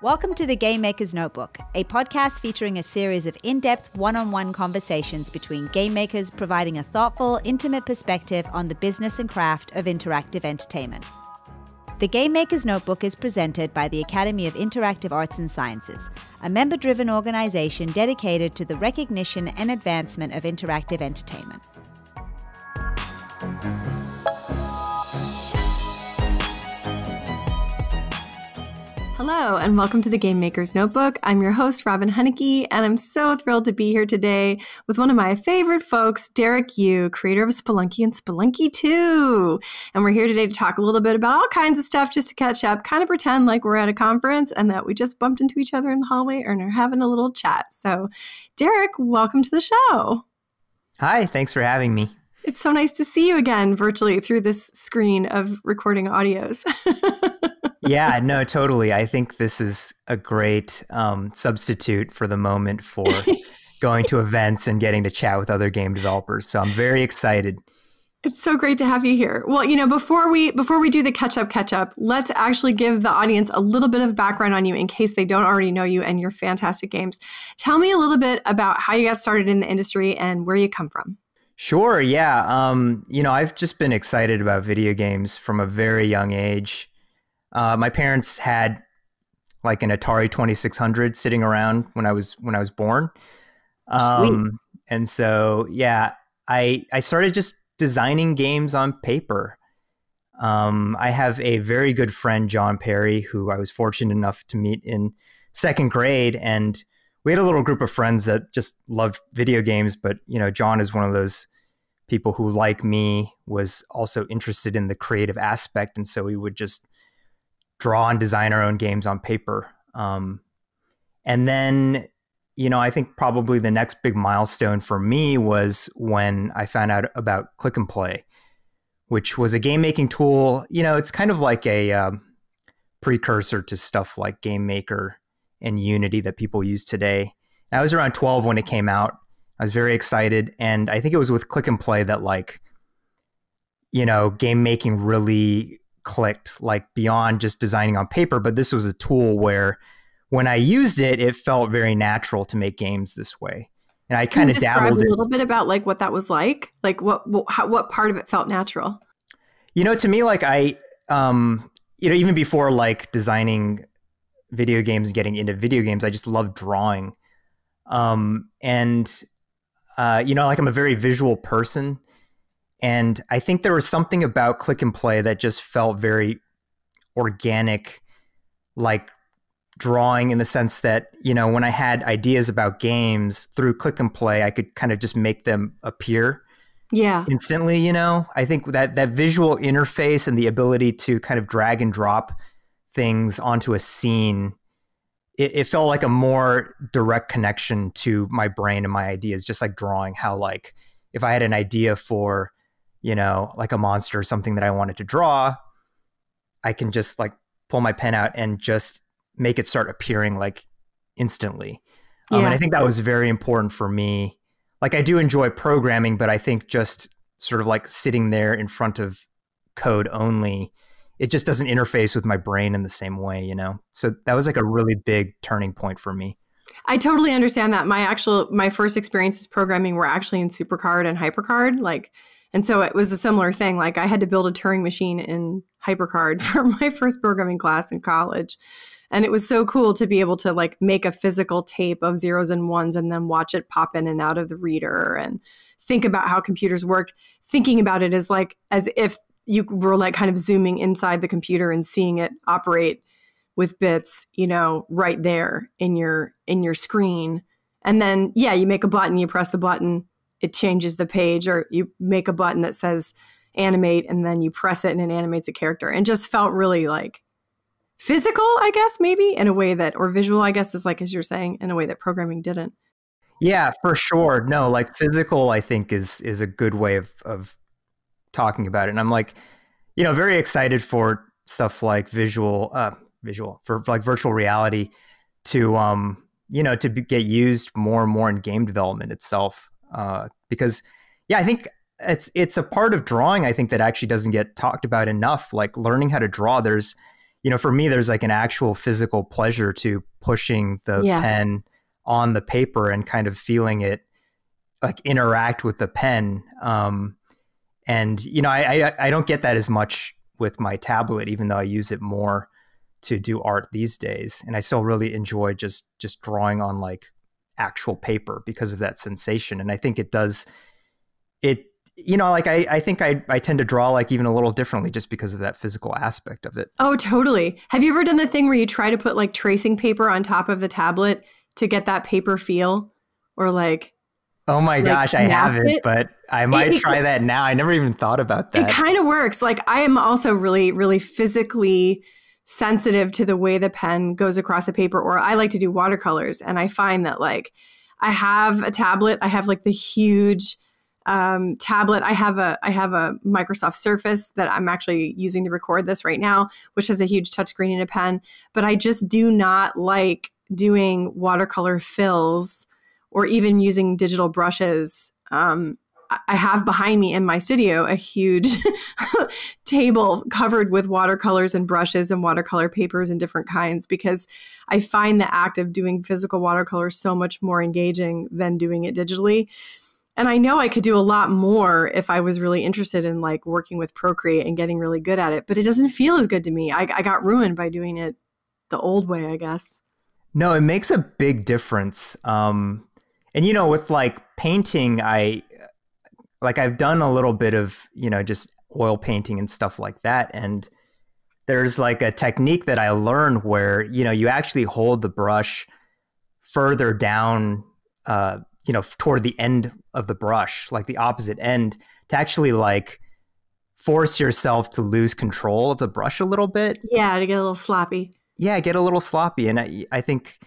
Welcome to the Game Maker's Notebook, a podcast featuring a series of in depth one on one conversations between game makers providing a thoughtful, intimate perspective on the business and craft of interactive entertainment. The Game Maker's Notebook is presented by the Academy of Interactive Arts and Sciences, a member driven organization dedicated to the recognition and advancement of interactive entertainment. Hello, and welcome to the Game Maker's Notebook. I'm your host, Robin Hunicke, and I'm so thrilled to be here today with one of my favorite folks, Derek Yu, creator of Spelunky and Spelunky 2. And we're here today to talk a little bit about all kinds of stuff just to catch up, kind of pretend like we're at a conference and that we just bumped into each other in the hallway and are having a little chat. So, Derek, welcome to the show. Hi, thanks for having me. It's so nice to see you again virtually through this screen of recording audios. yeah, no, totally. I think this is a great um, substitute for the moment for going to events and getting to chat with other game developers. So I'm very excited. It's so great to have you here. Well, you know, before we before we do the catch up catch up, let's actually give the audience a little bit of background on you in case they don't already know you and your fantastic games. Tell me a little bit about how you got started in the industry and where you come from. Sure, yeah. Um, you know, I've just been excited about video games from a very young age. Uh, my parents had like an Atari 2600 sitting around when I was when I was born. Um, and so yeah, I I started just designing games on paper. Um, I have a very good friend, John Perry, who I was fortunate enough to meet in second grade, and we had a little group of friends that just loved video games. But you know, John is one of those people who, like me, was also interested in the creative aspect, and so we would just draw and design our own games on paper. Um, and then, you know, I think probably the next big milestone for me was when I found out about Klik and Play, which was a game making tool. You know, it's kind of like a um, precursor to stuff like Game Maker and Unity that people use today. I was around 12 when it came out. I was very excited. And I think it was with Klik and Play that, like, you know, game making really clicked like beyond just designing on paper but this was a tool where when i used it it felt very natural to make games this way. And i kind of dabbled a little bit about like what that was like? Like what what, how, what part of it felt natural? You know to me like i um you know even before like designing video games and getting into video games i just love drawing. Um and uh you know like i'm a very visual person and I think there was something about Klik and Play that just felt very organic, like drawing in the sense that, you know, when I had ideas about games through Klik and Play, I could kind of just make them appear. Yeah. Instantly, you know. I think that that visual interface and the ability to kind of drag and drop things onto a scene it, it felt like a more direct connection to my brain and my ideas just like drawing how like if i had an idea for you know, like a monster or something that I wanted to draw, I can just like pull my pen out and just make it start appearing like instantly. Um, And I think that was very important for me. Like I do enjoy programming, but I think just sort of like sitting there in front of code only, it just doesn't interface with my brain in the same way, you know? So that was like a really big turning point for me. I totally understand that. My actual my first experiences programming were actually in Supercard and HyperCard. Like and so it was a similar thing. Like I had to build a Turing machine in HyperCard for my first programming class in college. And it was so cool to be able to like make a physical tape of zeros and ones and then watch it pop in and out of the reader and think about how computers worked. Thinking about it as like as if you were like kind of zooming inside the computer and seeing it operate with bits, you know, right there in your in your screen. And then yeah, you make a button, you press the button, it changes the page or you make a button that says animate and then you press it and it animates a character. And just felt really like physical i guess maybe in a way that or visual i guess is like as you're saying in a way that programming didn't. Yeah for sure. No like physical i think is is a good way of of talking about it. And i'm like you know very excited for stuff like visual uh visual for like virtual reality to um you know to be, get used more and more in game development itself uh, because yeah, I think it's it's a part of drawing I think that actually doesn't get talked about enough. Like learning how to draw, there's you know, for me, there's like an actual physical pleasure to pushing the Yeah. pen on the paper and kind of feeling it like interact with the pen. Um, and you know, I, I I don't get that as much with my tablet, even though I use it more to do art these days. And I still really enjoy just just drawing on like actual paper because of that sensation. And I think it does it you know, like I, I think I, I tend to draw like even a little differently just because of that physical aspect of it. Oh, totally. Have you ever done the thing where you try to put like tracing paper on top of the tablet to get that paper feel? Or like Oh my Like, gosh, I haven't, it? but I might It- try that now. I never even thought about that. it kind of works. Like I am also really, really physically sensitive to the way the pen goes across a paper, or I like to do watercolors. And I find that like I have a tablet, I have like the huge um, tablet. I have a I have a Microsoft Surface that I'm actually using to record this right now, which has a huge touchscreen and a pen. But I just do not like doing watercolor fills or even using digital brushes. Um, I- have behind me in my studio a huge table covered with watercolors and brushes and watercolor papers and different kinds because I find the act of doing physical watercolor so much more engaging than doing it digitally. And I know I could do a lot more if I was really interested in like working with Procreate and getting really good at it, but it doesn't feel as good to me. I, I got ruined by doing it the old way, I guess. No, it makes a big difference. Um, and you know, with like painting, I like I've done a little bit of you know just oil painting and stuff like that, and there's like a technique that I learned where you know you actually hold the brush further down, uh, you know, toward the end of the brush, like the opposite end, to actually like force yourself to lose control of the brush a little bit Yeah, to get a little sloppy. yeah, get a little sloppy, and I, I think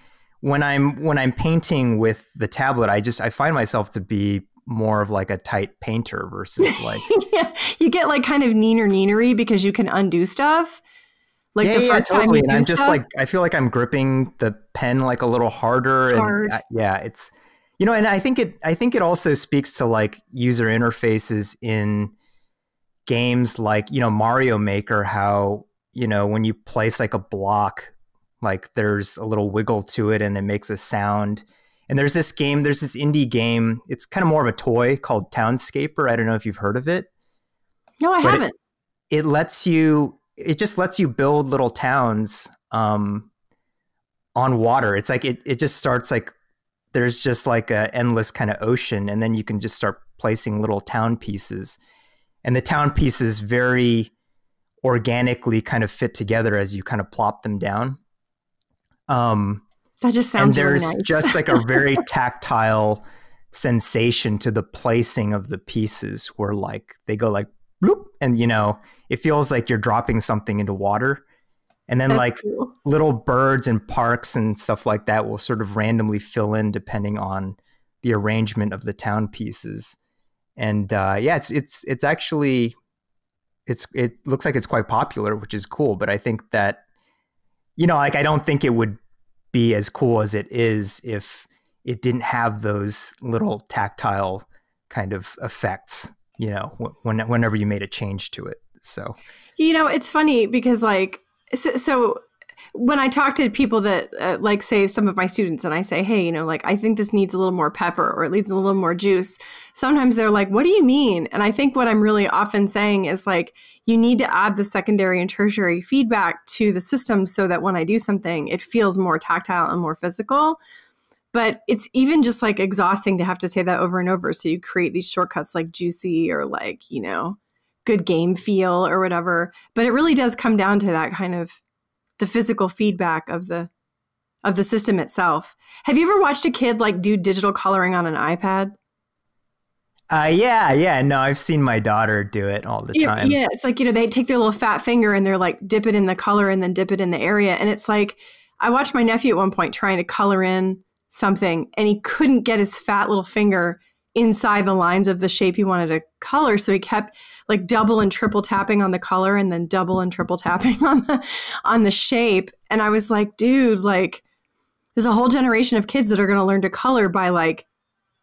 when I'm when I'm painting with the tablet, I just I find myself to be more of like a tight painter versus like yeah, you get like kind of neener neenery because you can undo stuff. Like yeah, the yeah, first time totally. you And I'm just stuff, like I feel like I'm gripping the pen like a little harder, Hard. and I, yeah, it's you know, and I think it I think it also speaks to like user interfaces in games like you know Mario Maker, how you know when you place like a block, like there's a little wiggle to it and it makes a sound. And there's this game, there's this indie game. It's kind of more of a toy called Townscaper. I don't know if you've heard of it. no, I but haven't. It lets you, it just lets you build little towns um, on water. It's like it, it just starts like there's just like an endless kind of ocean, and then you can just start placing little town pieces, and the town pieces very organically kind of fit together as you kind of plop them down. Um, that just and sounds really there's nice. just like a very tactile sensation to the placing of the pieces where like they go like bloop and you know it feels like you're dropping something into water and then That's like cool. little birds and parks and stuff like that will sort of randomly fill in depending on the arrangement of the town pieces and uh, yeah it's it's it's actually it's it looks like it's quite popular which is cool but i think that you know like i don't think it would be as cool as it is if it didn't have those little tactile kind of effects you know when, whenever you made a change to it so. You know, it's funny because like so, so when I talk to people that uh, like say some of my students and I say, "Hey, you know, like I think this needs a little more pepper or it needs a little more juice." Sometimes they're like, "What do you mean?" And I think what I'm really often saying is like you need to add the secondary and tertiary feedback to the system so that when I do something, it feels more tactile and more physical. But it's even just like exhausting to have to say that over and over. So you create these shortcuts like juicy or like, you know, good game feel or whatever but it really does come down to that kind of the physical feedback of the of the system itself. Have you ever watched a kid like do digital coloring on an ipad? Uh, yeah yeah no i've seen my daughter do it all the yeah, time. yeah it's like you know they take their little fat finger and they're like dip it in the color and then dip it in the area and it's like i watched my nephew at one point trying to color in something and he couldn't get his fat little finger inside the lines of the shape he wanted to color. So he kept like double and triple tapping on the color and then double and triple tapping on the on the shape. And i was like dude like there's a whole generation of kids that are going to learn to color by like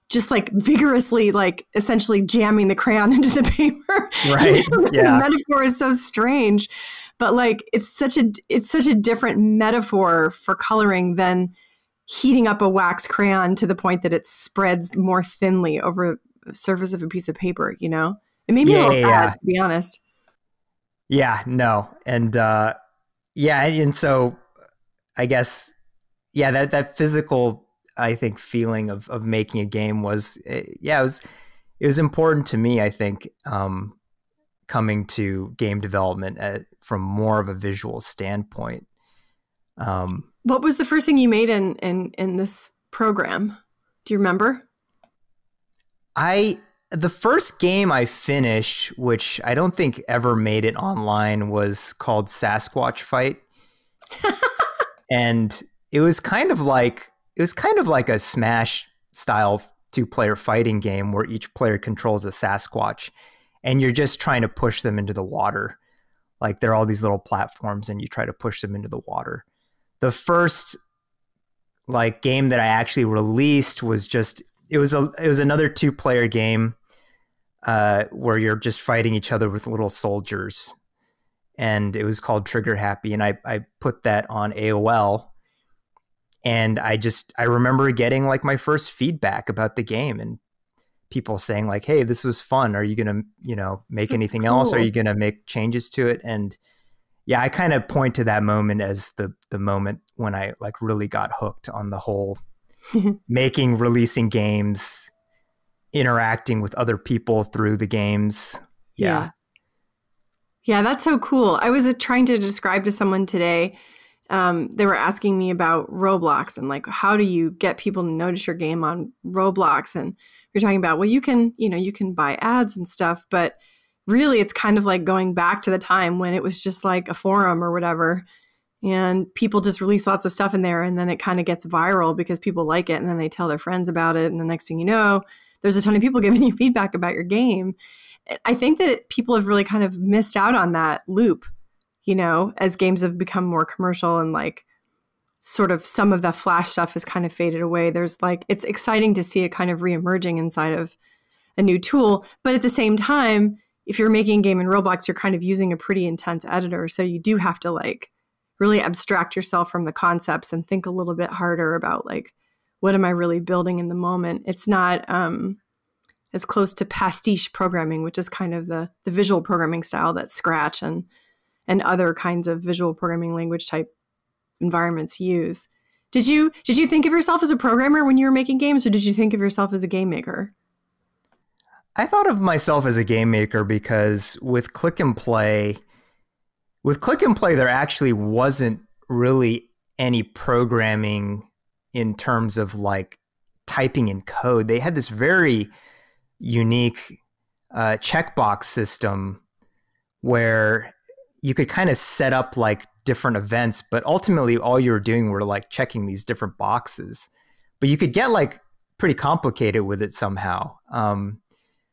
just like vigorously like essentially jamming the crayon into the paper. Right, the yeah. metaphor is so strange. But like it's such a it's such a different metaphor for coloring than heating up a wax crayon to the point that it spreads more thinly over the surface of a piece of paper, you know? It made me yeah, a little yeah, sad, to be honest. Yeah, no. And uh yeah, and so I guess yeah, that that physical I think feeling of of making a game was eh, yeah, it was it was important to me, I think, um coming to game development at, from more of a visual standpoint. Um, what was the first thing you made in in in this program? Do you remember? I the first game I finished, which I don't think ever made it online, was called Sasquatch Fight. and it was kind of like it was kind of like a smash style two player fighting game where each player controls a Sasquatch and you're just trying to push them into the water. Like there are all these little platforms and you try to push them into the water. The first like game that I actually released was just it was a it was another two player game uh, where you're just fighting each other with little soldiers, and it was called Trigger Happy, and I I put that on AOL, and I just I remember getting like my first feedback about the game, and people saying like, "Hey, this was fun. Are you gonna you know make anything cool. else? Are you gonna make changes to it?" And yeah, I kind of point to that moment as the the moment when I like really got hooked on the whole making, releasing games, interacting with other people through the games. Yeah. yeah. Yeah, that's so cool. I was uh, trying to describe to someone today. Um, they were asking me about Roblox and like, how do you get people to notice your game on Roblox? And you're talking about, well, you can, you know, you can buy ads and stuff, but really it's kind of like going back to the time when it was just like a forum or whatever. And people just release lots of stuff in there and then it kind of gets viral because people like it and then they tell their friends about it. And the next thing you know there's a ton of people giving you feedback about your game. I think that people have really kind of missed out on that loop you know as games have become more commercial and like sort of some of the flash stuff has kind of faded away. There's like it's exciting to see it kind of reemerging inside of a new tool. But at the same time if you're making a game in roblox you're kind of using a pretty intense editor so you do have to like really abstract yourself from the concepts and think a little bit harder about like what am I really building in the moment. It's not um, as close to pastiche programming, which is kind of the the visual programming style that Scratch and and other kinds of visual programming language type environments use. Did you did you think of yourself as a programmer when you were making games, or did you think of yourself as a game maker? I thought of myself as a game maker because with Klik and Play, with Klik and Play, there actually wasn't really any programming in terms of like typing in code. They had this very unique uh, checkbox system where you could kind of set up like different events, but ultimately all you were doing were like checking these different boxes. But you could get like pretty complicated with it somehow. Um,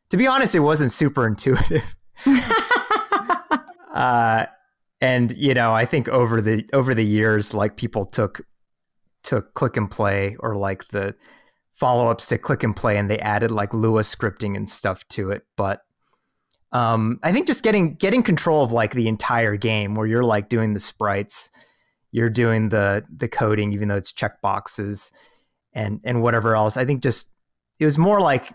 to be honest, it wasn't super intuitive. uh, and you know i think over the over the years like people took took Klik and Play or like the follow-ups to Klik and Play and they added like lua scripting and stuff to it but um, i think just getting getting control of like the entire game where you're like doing the sprites you're doing the the coding even though it's checkboxes and and whatever else i think just it was more like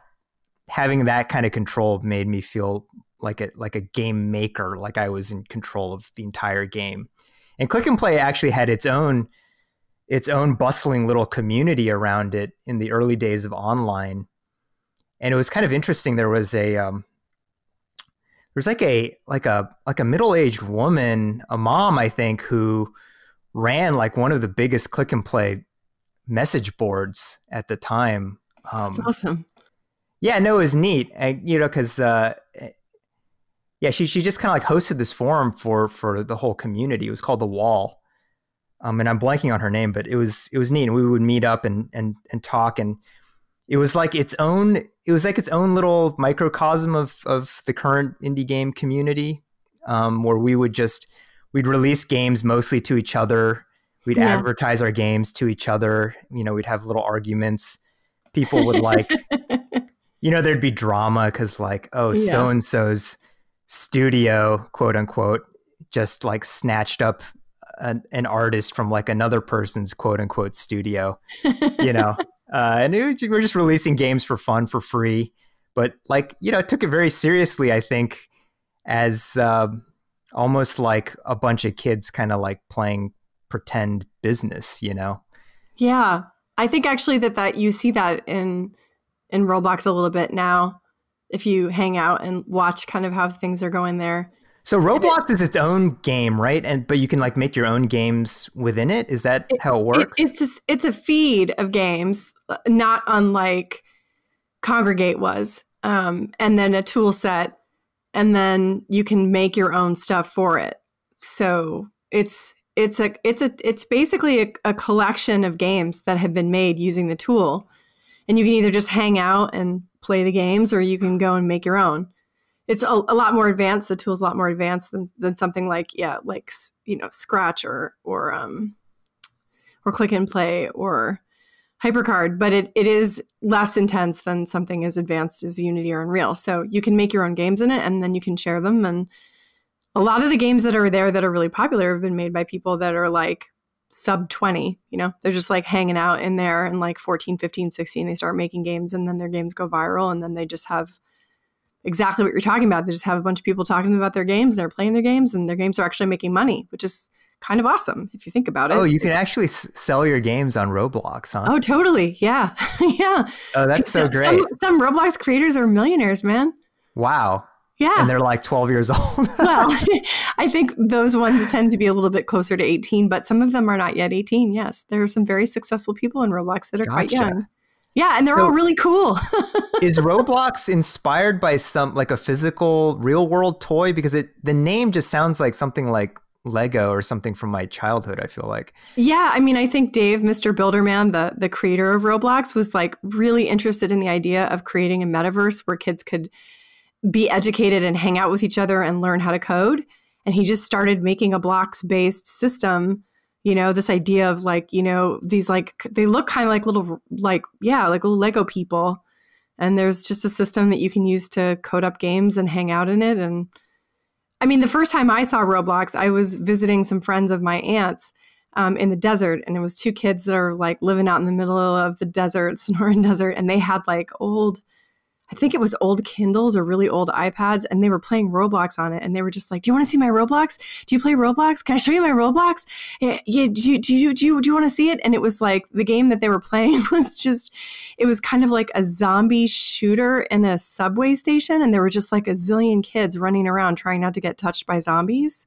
having that kind of control made me feel like a like a game maker, like I was in control of the entire game. And Klik and Play actually had its own its own bustling little community around it in the early days of online. And it was kind of interesting. There was a um, there's like a like a like a middle-aged woman, a mom, I think, who ran like one of the biggest Klik and Play message boards at the time. Um, That's awesome. Yeah, no, it was neat. And, you know, because uh, yeah, she she just kind of like hosted this forum for for the whole community. It was called the Wall, um, and I'm blanking on her name, but it was it was neat. And we would meet up and and and talk, and it was like its own it was like its own little microcosm of of the current indie game community, um, where we would just we'd release games mostly to each other. We'd yeah. advertise our games to each other. You know, we'd have little arguments. People would like, you know, there'd be drama because like, oh, so and so's studio, quote unquote, just like snatched up an, an artist from like another person's quote unquote studio, you know. uh, and was, we're just releasing games for fun for free, but like you know, took it very seriously. I think as uh, almost like a bunch of kids kind of like playing pretend business, you know. Yeah, I think actually that that you see that in in Roblox a little bit now. If you hang out and watch kind of how things are going there, so Roblox is its own game, right? And but you can like make your own games within it. Is that it, how it works? It, it's a, it's a feed of games, uh, not unlike Kongregate was, um, and then a tool set, and then you can make your own stuff for it. So it's it's a it's a it's basically a, a collection of games that have been made using the tool, and you can either just hang out and play the games, or you can go and make your own it's a, a, lot more advanced. The tool's a lot more advanced than, than something like yeah, like you know Scratch or or um or Klik and Play or HyperCard, but it, it is less intense than something as advanced as Unity or Unreal. So you can make your own games in it and then you can share them. And a lot of the games that are there that are really popular have been made by people that are like sub 20, you know, they're just like hanging out in there and like 14, 15, 16, they start making games and then their games go viral and then they just have exactly what you're talking about. They just have a bunch of people talking about their games, they're playing their games, and their games are actually making money, which is kind of awesome if you think about it. Oh, you can actually s- sell your games on Roblox, huh? Oh, totally. Yeah. yeah. Oh, that's so great. Some, some, Roblox creators are millionaires, man. Wow. Yeah. And they're like 12 years old. well, I think those ones tend to be a little bit closer to 18, but some of them are not yet 18. Yes. There are some very successful people in Roblox that are gotcha. quite young. Yeah, and they're so, all really cool. is Roblox inspired by some like a physical real world toy? Because it the name just sounds like something like Lego or something from my childhood, I feel like. Yeah, I mean, I think Dave, Mr. Builderman, the the creator of Roblox, was like really interested in the idea of creating a metaverse where kids could be educated and hang out with each other and learn how to code. And he just started making a blocks based system you know this idea of like you know these like they look kind of like little like yeah like little lego people. And there's just a system that you can use to code up games and hang out in it. And i mean the first time i saw roblox i was visiting some friends of my aunts um, in the desert. And it was two kids that are like living out in the middle of the desert sonoran desert. And they had like old I think it was old Kindles or really old iPads, and they were playing Roblox on it. And they were just like, "Do you want to see my Roblox? Do you play Roblox? Can I show you my Roblox? Yeah, yeah do you do you do you, do you want to see it?" And it was like the game that they were playing was just, it was kind of like a zombie shooter in a subway station, and there were just like a zillion kids running around trying not to get touched by zombies.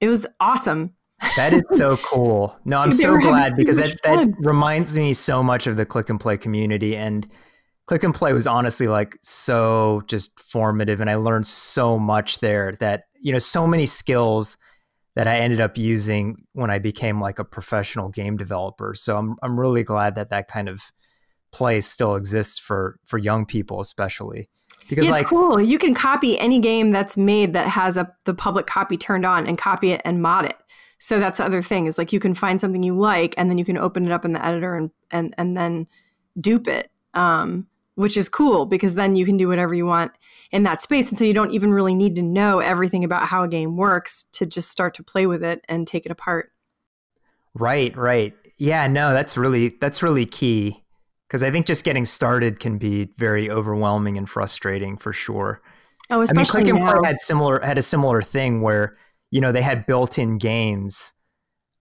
It was awesome. That is so cool. No, I'm so glad because that, that reminds me so much of the Klik and Play community and Klik and Play was honestly like so just formative and i learned so much there that you know so many skills that i ended up using when i became like a professional game developer. So i'm, I'm really glad that that kind of place still exists for for young people especially. Because it's like, cool. You can copy any game that's made that has a the public copy turned on and copy it and mod it. So that's the other thing is like you can find something you like and then you can open it up in the editor and and and then dupe it. Um, which is cool because then you can do whatever you want in that space. And so you don't even really need to know everything about how a game works to just start to play with it and take it apart. Right, right. Yeah, no, that's really that's really key because I think just getting started can be very overwhelming and frustrating for sure. Oh, especially I mean, Klik and Play had similar had a similar thing where you know they had built-in games,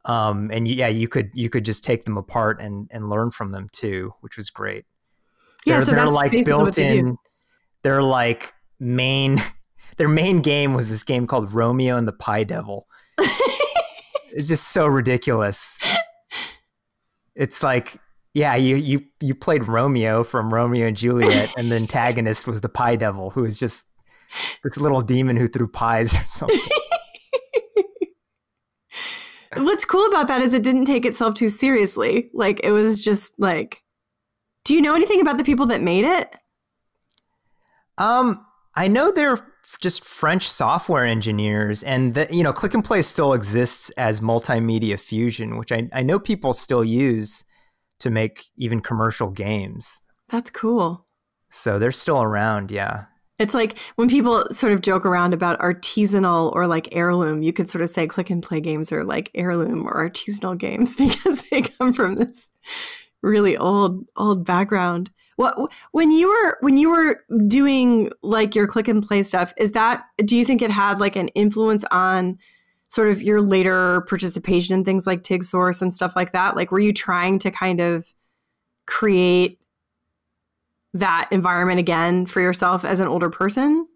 um, and yeah, you could you could just take them apart and and learn from them too, which was great. Yeah, they're, so they're that's like built in. They're like main. Their main game was this game called Romeo and the Pie Devil. it's just so ridiculous. It's like, yeah, you you you played Romeo from Romeo and Juliet, and the antagonist was the Pie Devil, who was just this little demon who threw pies or something. What's cool about that is it didn't take itself too seriously. Like it was just like do you know anything about the people that made it? Um, I know they're just French software engineers, and that you know, Klik and Play still exists as multimedia fusion, which I, I know people still use to make even commercial games. That's cool. So they're still around, yeah. It's like when people sort of joke around about artisanal or like heirloom, you could sort of say Klik and Play games are like heirloom or artisanal games because they come from this really old old background. What when you were when you were doing like your Klik and Play stuff, is that do you think it had like an influence on sort of your later participation in things like TIG Source and stuff like that? Like were you trying to kind of create that environment again for yourself as an older person?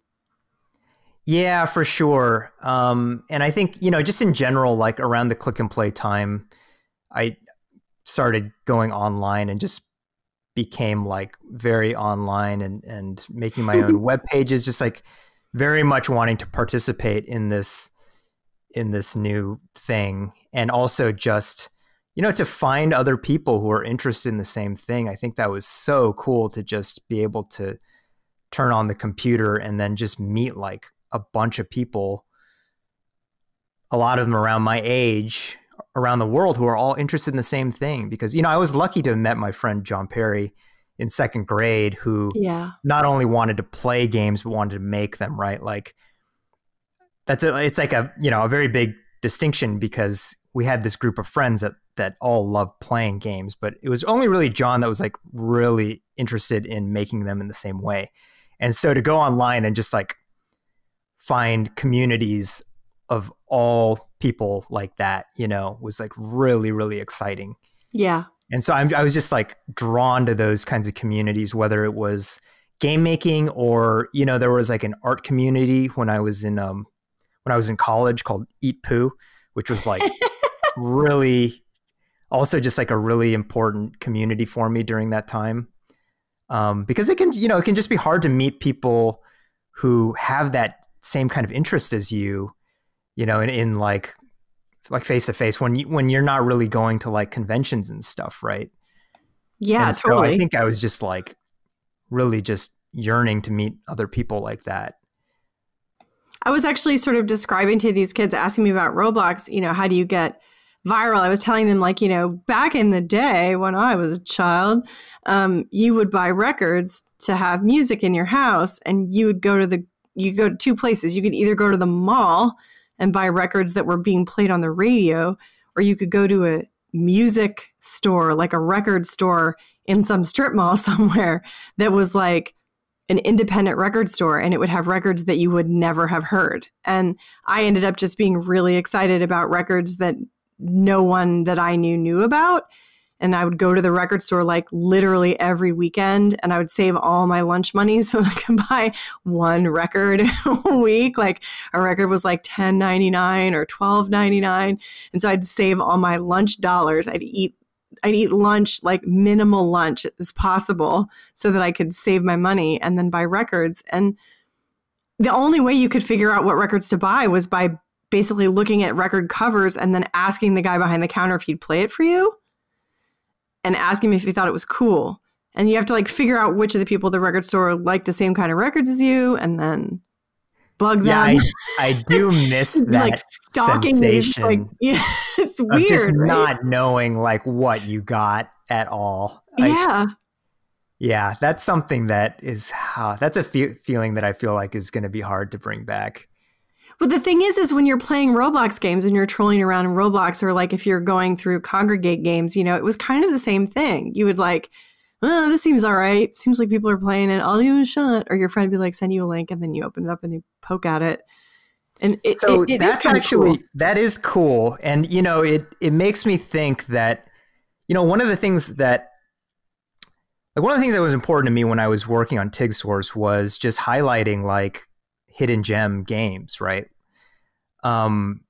Yeah, for sure. Um, and I think, you know, just in general, like around the Klik and Play time, I started going online and just became like very online and, and making my own web pages, just like very much wanting to participate in this in this new thing. And also just you know, to find other people who are interested in the same thing. I think that was so cool to just be able to turn on the computer and then just meet like a bunch of people, a lot of them around my age, around the world who are all interested in the same thing. Because, you know, I was lucky to have met my friend John Perry in second grade who yeah. not only wanted to play games but wanted to make them, right? Like that's a, it's like a, you know, a very big distinction because we had this group of friends that that all loved playing games, but it was only really John that was like really interested in making them in the same way. And so to go online and just like find communities of all people like that, you know, was like really, really exciting. Yeah. And so I'm, I was just like drawn to those kinds of communities, whether it was game making or, you know, there was like an art community when I was in, um, when I was in college called Eat Poo, which was like really also just like a really important community for me during that time um, because it can you know it can just be hard to meet people who have that same kind of interest as you you know in, in like like face to face when you when you're not really going to like conventions and stuff right yeah and totally. so i think i was just like really just yearning to meet other people like that i was actually sort of describing to these kids asking me about roblox you know how do you get viral. I was telling them, like, you know, back in the day when I was a child, um, you would buy records to have music in your house, and you would go to the you go to two places. You could either go to the mall and buy records that were being played on the radio, or you could go to a music store, like a record store in some strip mall somewhere that was like an independent record store and it would have records that you would never have heard. And I ended up just being really excited about records that no one that I knew knew about. And I would go to the record store like literally every weekend and I would save all my lunch money so I could buy one record a week. Like a record was like $10.99 or $12.99. And so I'd save all my lunch dollars. I'd eat I'd eat lunch like minimal lunch as possible so that I could save my money and then buy records. And the only way you could figure out what records to buy was by basically looking at record covers and then asking the guy behind the counter if he'd play it for you and asking him if he thought it was cool. And you have to like figure out which of the people at the record store like the same kind of records as you and then bug them. Yeah, I, I do miss that like stalking sensation. like, yeah, it's weird. just right? not knowing like what you got at all. Like, yeah. Yeah, that's something that is uh, that's a fe- feeling that I feel like is going to be hard to bring back. But the thing is, is when you're playing Roblox games and you're trolling around in Roblox, or like if you're going through Kongregate games, you know, it was kind of the same thing. You would like, oh, this seems all right. Seems like people are playing it. I'll give it a shot. Or your friend would be like, send you a link, and then you open it up and you poke at it. And it, so it, it that's actually cool. that is cool, and you know, it it makes me think that, you know, one of the things that like one of the things that was important to me when I was working on TIG Source was just highlighting like hidden gem games, right? Um,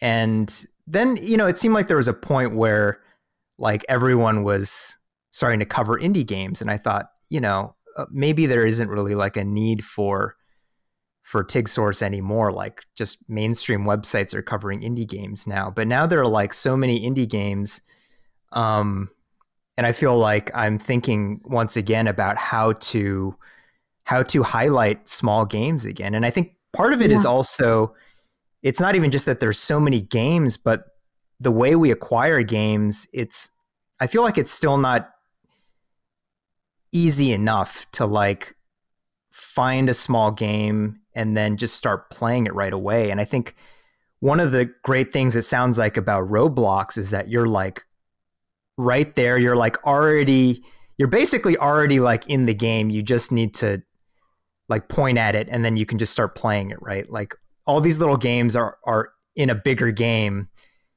and then you know it seemed like there was a point where like everyone was starting to cover indie games, and I thought, you know, uh, maybe there isn't really like a need for for TIG Source anymore. Like just mainstream websites are covering indie games now, but now there are like so many indie games. Um, and I feel like I'm thinking once again about how to how to highlight small games again. And I think part of it yeah. is also it's not even just that there's so many games, but the way we acquire games, it's I feel like it's still not easy enough to like find a small game and then just start playing it right away. And I think one of the great things it sounds like about Roblox is that you're like right there. You're like already, you're basically already like in the game. You just need to like point at it and then you can just start playing it, right? Like all these little games are are in a bigger game.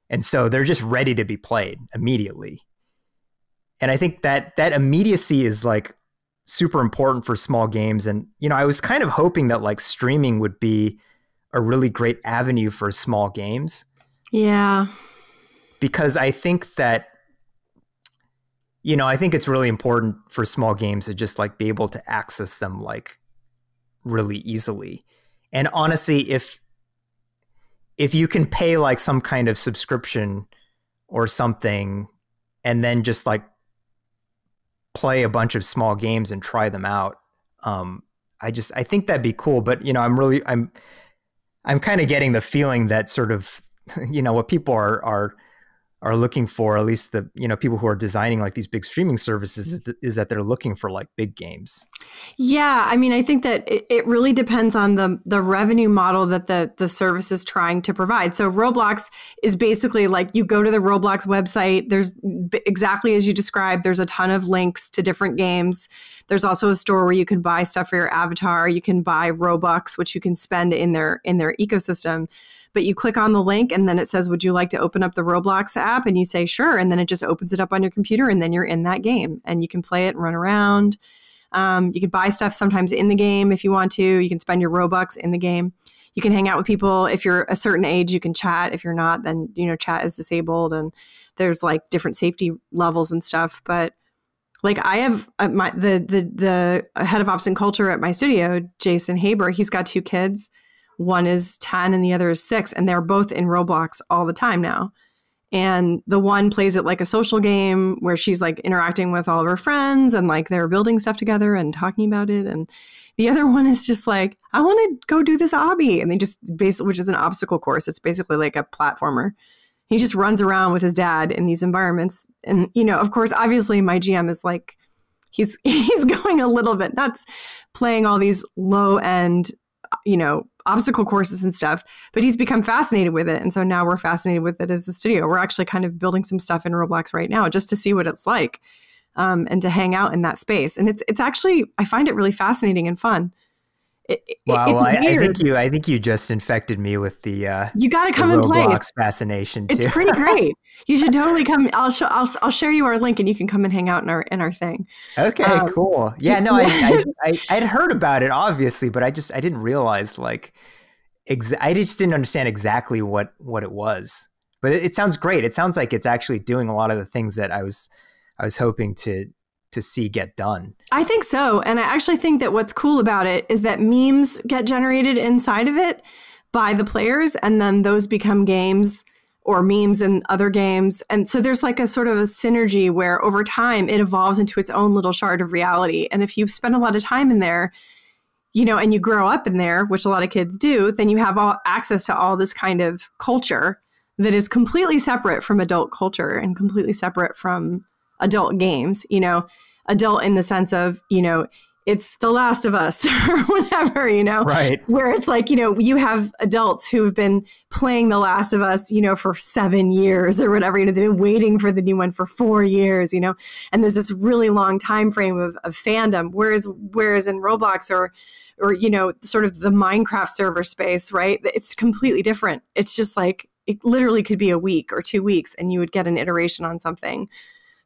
And so they're just ready to be played immediately. And I think that that immediacy is like super important for small games. And, you know, I was kind of hoping that like streaming would be a really great avenue for small games. Yeah. Because I think that, you know, I think it's really important for small games to just like be able to access them like really easily. And honestly, if if you can pay like some kind of subscription or something and then just like play a bunch of small games and try them out. Um, I just I think that'd be cool. But you know, I'm really I'm I'm kind of getting the feeling that sort of you know what people are are are looking for at least the you know people who are designing like these big streaming services mm-hmm. is that they're looking for like big games. Yeah i mean i think that it, it, really depends on the the revenue model that the the service is trying to provide. So roblox is basically like you go to the roblox website there's exactly as you described there's a ton of links to different games. There's also a store where you can buy stuff for your avatar you can buy robux which you can spend in their in their ecosystem but you click on the link and then it says, Would you like to open up the Roblox app? And you say, Sure. And then it just opens it up on your computer and then you're in that game and you can play it and run around. Um, you can buy stuff sometimes in the game if you want to. You can spend your Robux in the game. You can hang out with people. If you're a certain age, you can chat. If you're not, then, you know, chat is disabled and there's like different safety levels and stuff. But like I have uh, my the the the head of ops and culture at my studio, Jason Haber. He's got two kids one is 10 and the other is 6 and they're both in Roblox all the time now. And the one plays it like a social game where she's like interacting with all of her friends and like they're building stuff together and talking about it and the other one is just like I want to go do this obby and they just basically which is an obstacle course. It's basically like a platformer. He just runs around with his dad in these environments and you know, of course obviously my GM is like he's he's going a little bit nuts playing all these low end you know obstacle courses and stuff, but he's become fascinated with it. And so now we're fascinated with it as a studio. We're actually kind of building some stuff in Roblox right now just to see what it's like um, and to hang out in that space. And it's it's actually I find it really fascinating and fun. It, wow, well, I, I, think you I think you just infected me with the uh, you got to come and play. Roblox fascination. Too. It's pretty great. you should totally come. I'll show I'll I'll share you our link and you can come and hang out in our in our thing. Okay, um, cool. Yeah, no, I, I, I I'd heard about it obviously, but I just I didn't realize like exa- I just didn't understand exactly what what it was. But it, it sounds great. It sounds like it's actually doing a lot of the things that I was I was hoping to to see get done. I think so. And I actually think that what's cool about it is that memes get generated inside of it by the players, and then those become games or memes in other games. And so there's like a sort of a synergy where over time it evolves into its own little shard of reality. And if you spend a lot of time in there, you know, and you grow up in there, which a lot of kids do, then you have all access to all this kind of culture that is completely separate from adult culture and completely separate from adult games, you know, adult in the sense of, you know, it's The Last of Us or whatever, you know, right? Where it's like, you know, you have adults who have been playing The Last of Us, you know, for seven years or whatever. You know, they've been waiting for the new one for four years, you know, and there's this really long time frame of, of fandom. Whereas, whereas in Roblox or or you know, sort of the Minecraft server space, right? It's completely different. It's just like it literally could be a week or two weeks, and you would get an iteration on something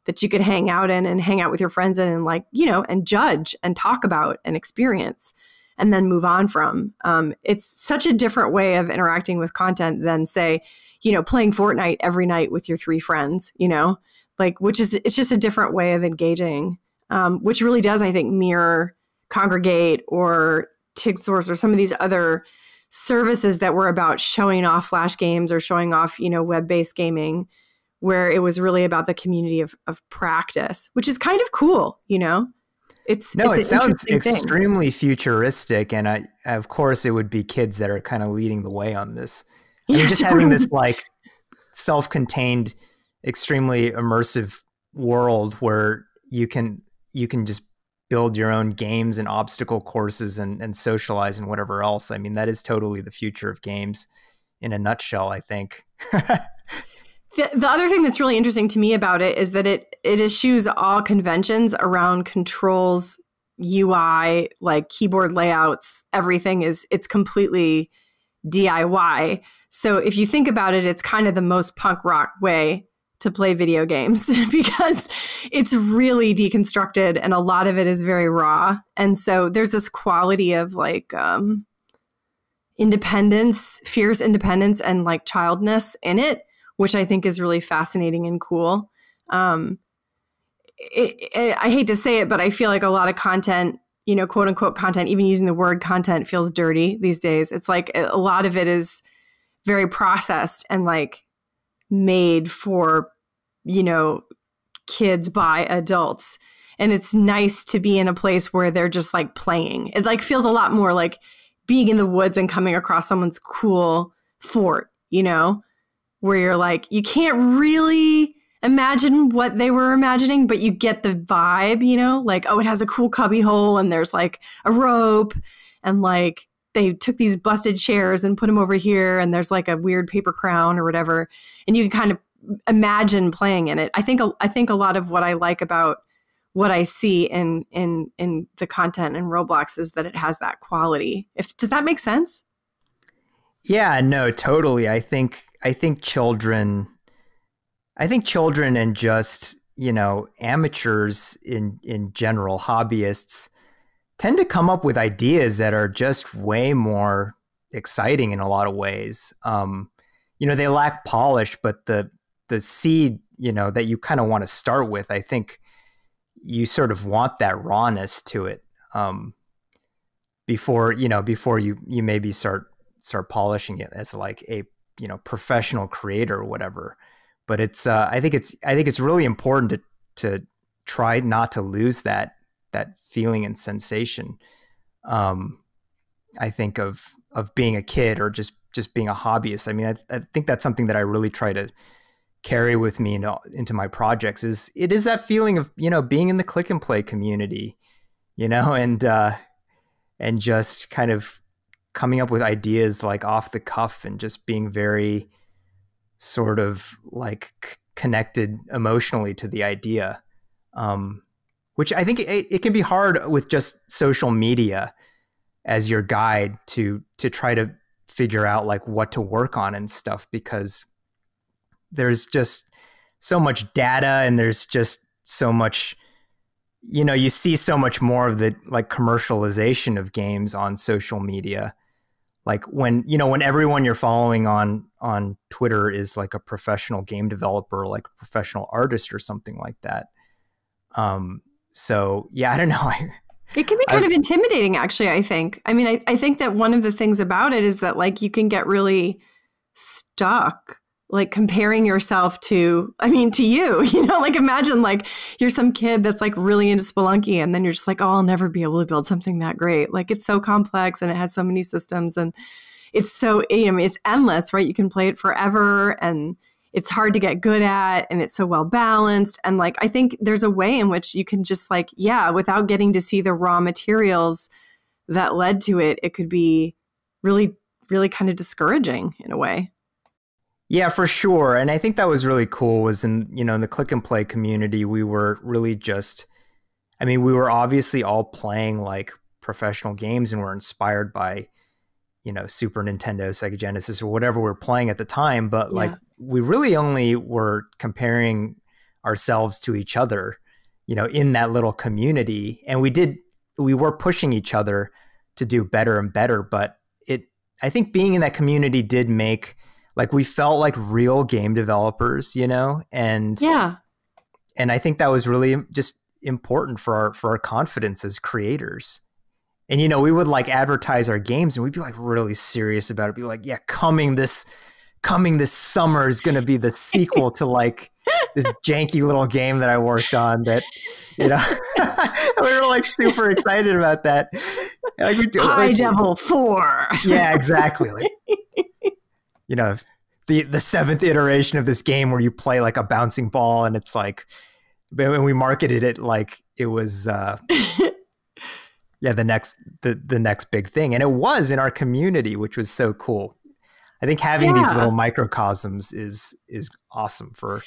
that you could hang out in and hang out with your friends in and like you know and judge and talk about and experience and then move on from. Um, it's such a different way of interacting with content than say you know playing fortnite every night with your three friends you know? Like which is it's just a different way of engaging um, which really does i think mirror Kongregate or TigSource or some of these other services that were about showing off flash games or showing off you know web-based gaming where it was really about the community of, of practice, which is kind of cool, you know? It's no, it's it sounds extremely thing. futuristic, and I, of course, it would be kids that are kind of leading the way on this. I mean, just having this like self-contained, extremely immersive world where you can you can just build your own games and obstacle courses and, and socialize and whatever else. I mean, that is totally the future of games in a nutshell, I think. The, the other thing that's really interesting to me about it is that it it eschews all conventions around controls, UI, like keyboard layouts. Everything is it's completely DIY. So if you think about it, it's kind of the most punk rock way to play video games because it's really deconstructed and a lot of it is very raw. And so there's this quality of like um, independence, fierce independence, and like childness in it which I think is really fascinating and cool. Um, it, it, I hate to say it, but I feel like a lot of content, you know, quote unquote content, even using the word content feels dirty these days. It's like a lot of it is very processed and like made for, you know, kids by adults. And it's nice to be in a place where they're just like playing. It like feels a lot more like being in the woods and coming across someone's cool fort, you know? Where you're like, you can't really imagine what they were imagining, but you get the vibe, you know, like, oh, it has a cool cubby hole and there's like a rope and like they took these busted chairs and put them over here and there's like a weird paper crown or whatever. And you can kind of imagine playing in it. I think I think a lot of what I like about what I see in in in the content in Roblox is that it has that quality. If does that make sense? Yeah, no, totally. I think I think children I think children and just, you know, amateurs in in general, hobbyists tend to come up with ideas that are just way more exciting in a lot of ways. Um, you know, they lack polish, but the the seed, you know, that you kind of want to start with, I think you sort of want that rawness to it. Um, before, you know, before you you maybe start start polishing it as like a you know professional creator or whatever. But it's uh, i think it's i think it's really important to to try not to lose that that feeling and sensation um i think of of being a kid or just just being a hobbyist. I mean i, I think that's something that i really try to carry with me into, into my projects is it is that feeling of you know being in the Klik and Play community you know and uh and just kind of coming up with ideas like off the cuff and just being very sort of like connected emotionally to the idea um, which i think it, it, can be hard with just social media as your guide to to try to figure out like what to work on and stuff because there's just so much data and there's just so much you know you see so much more of the like commercialization of games on social media like when you know when everyone you're following on on Twitter is like a professional game developer, like a professional artist or something like that. Um, so yeah, I don't know. it can be kind I, of intimidating, actually. I think. I mean, I, I think that one of the things about it is that like you can get really stuck like comparing yourself to i mean to you you know like imagine like you're some kid that's like really into spelunky and then you're just like oh i'll never be able to build something that great. Like it's so complex and it has so many systems and it's so eh, you know it's endless right? You can play it forever and it's hard to get good at and it's so well balanced and like i think there's a way in which you can just like yeah without getting to see the raw materials that led to it it could be really really kind of discouraging in a way yeah, for sure. And I think that was really cool was in, you know, in the Klik and Play community, we were really just I mean, we were obviously all playing like professional games and were inspired by, you know, Super Nintendo, Sega Genesis, or whatever we are playing at the time. But yeah. like we really only were comparing ourselves to each other, you know, in that little community. And we did we were pushing each other to do better and better. But it I think being in that community did make like we felt like real game developers, you know? And yeah. And I think that was really just important for our for our confidence as creators. And you know, we would like advertise our games and we'd be like really serious about it. Be like, yeah, coming this coming this summer is going to be the sequel to like this janky little game that I worked on that you know we were like super excited about that. Like we do, High like, Devil 4. Yeah, exactly. Like, you know the the seventh iteration of this game where you play like a bouncing ball and it's like when we marketed it like it was uh yeah the next the the next big thing. And it was in our community which was so cool. I think having yeah. these little microcosms is is awesome for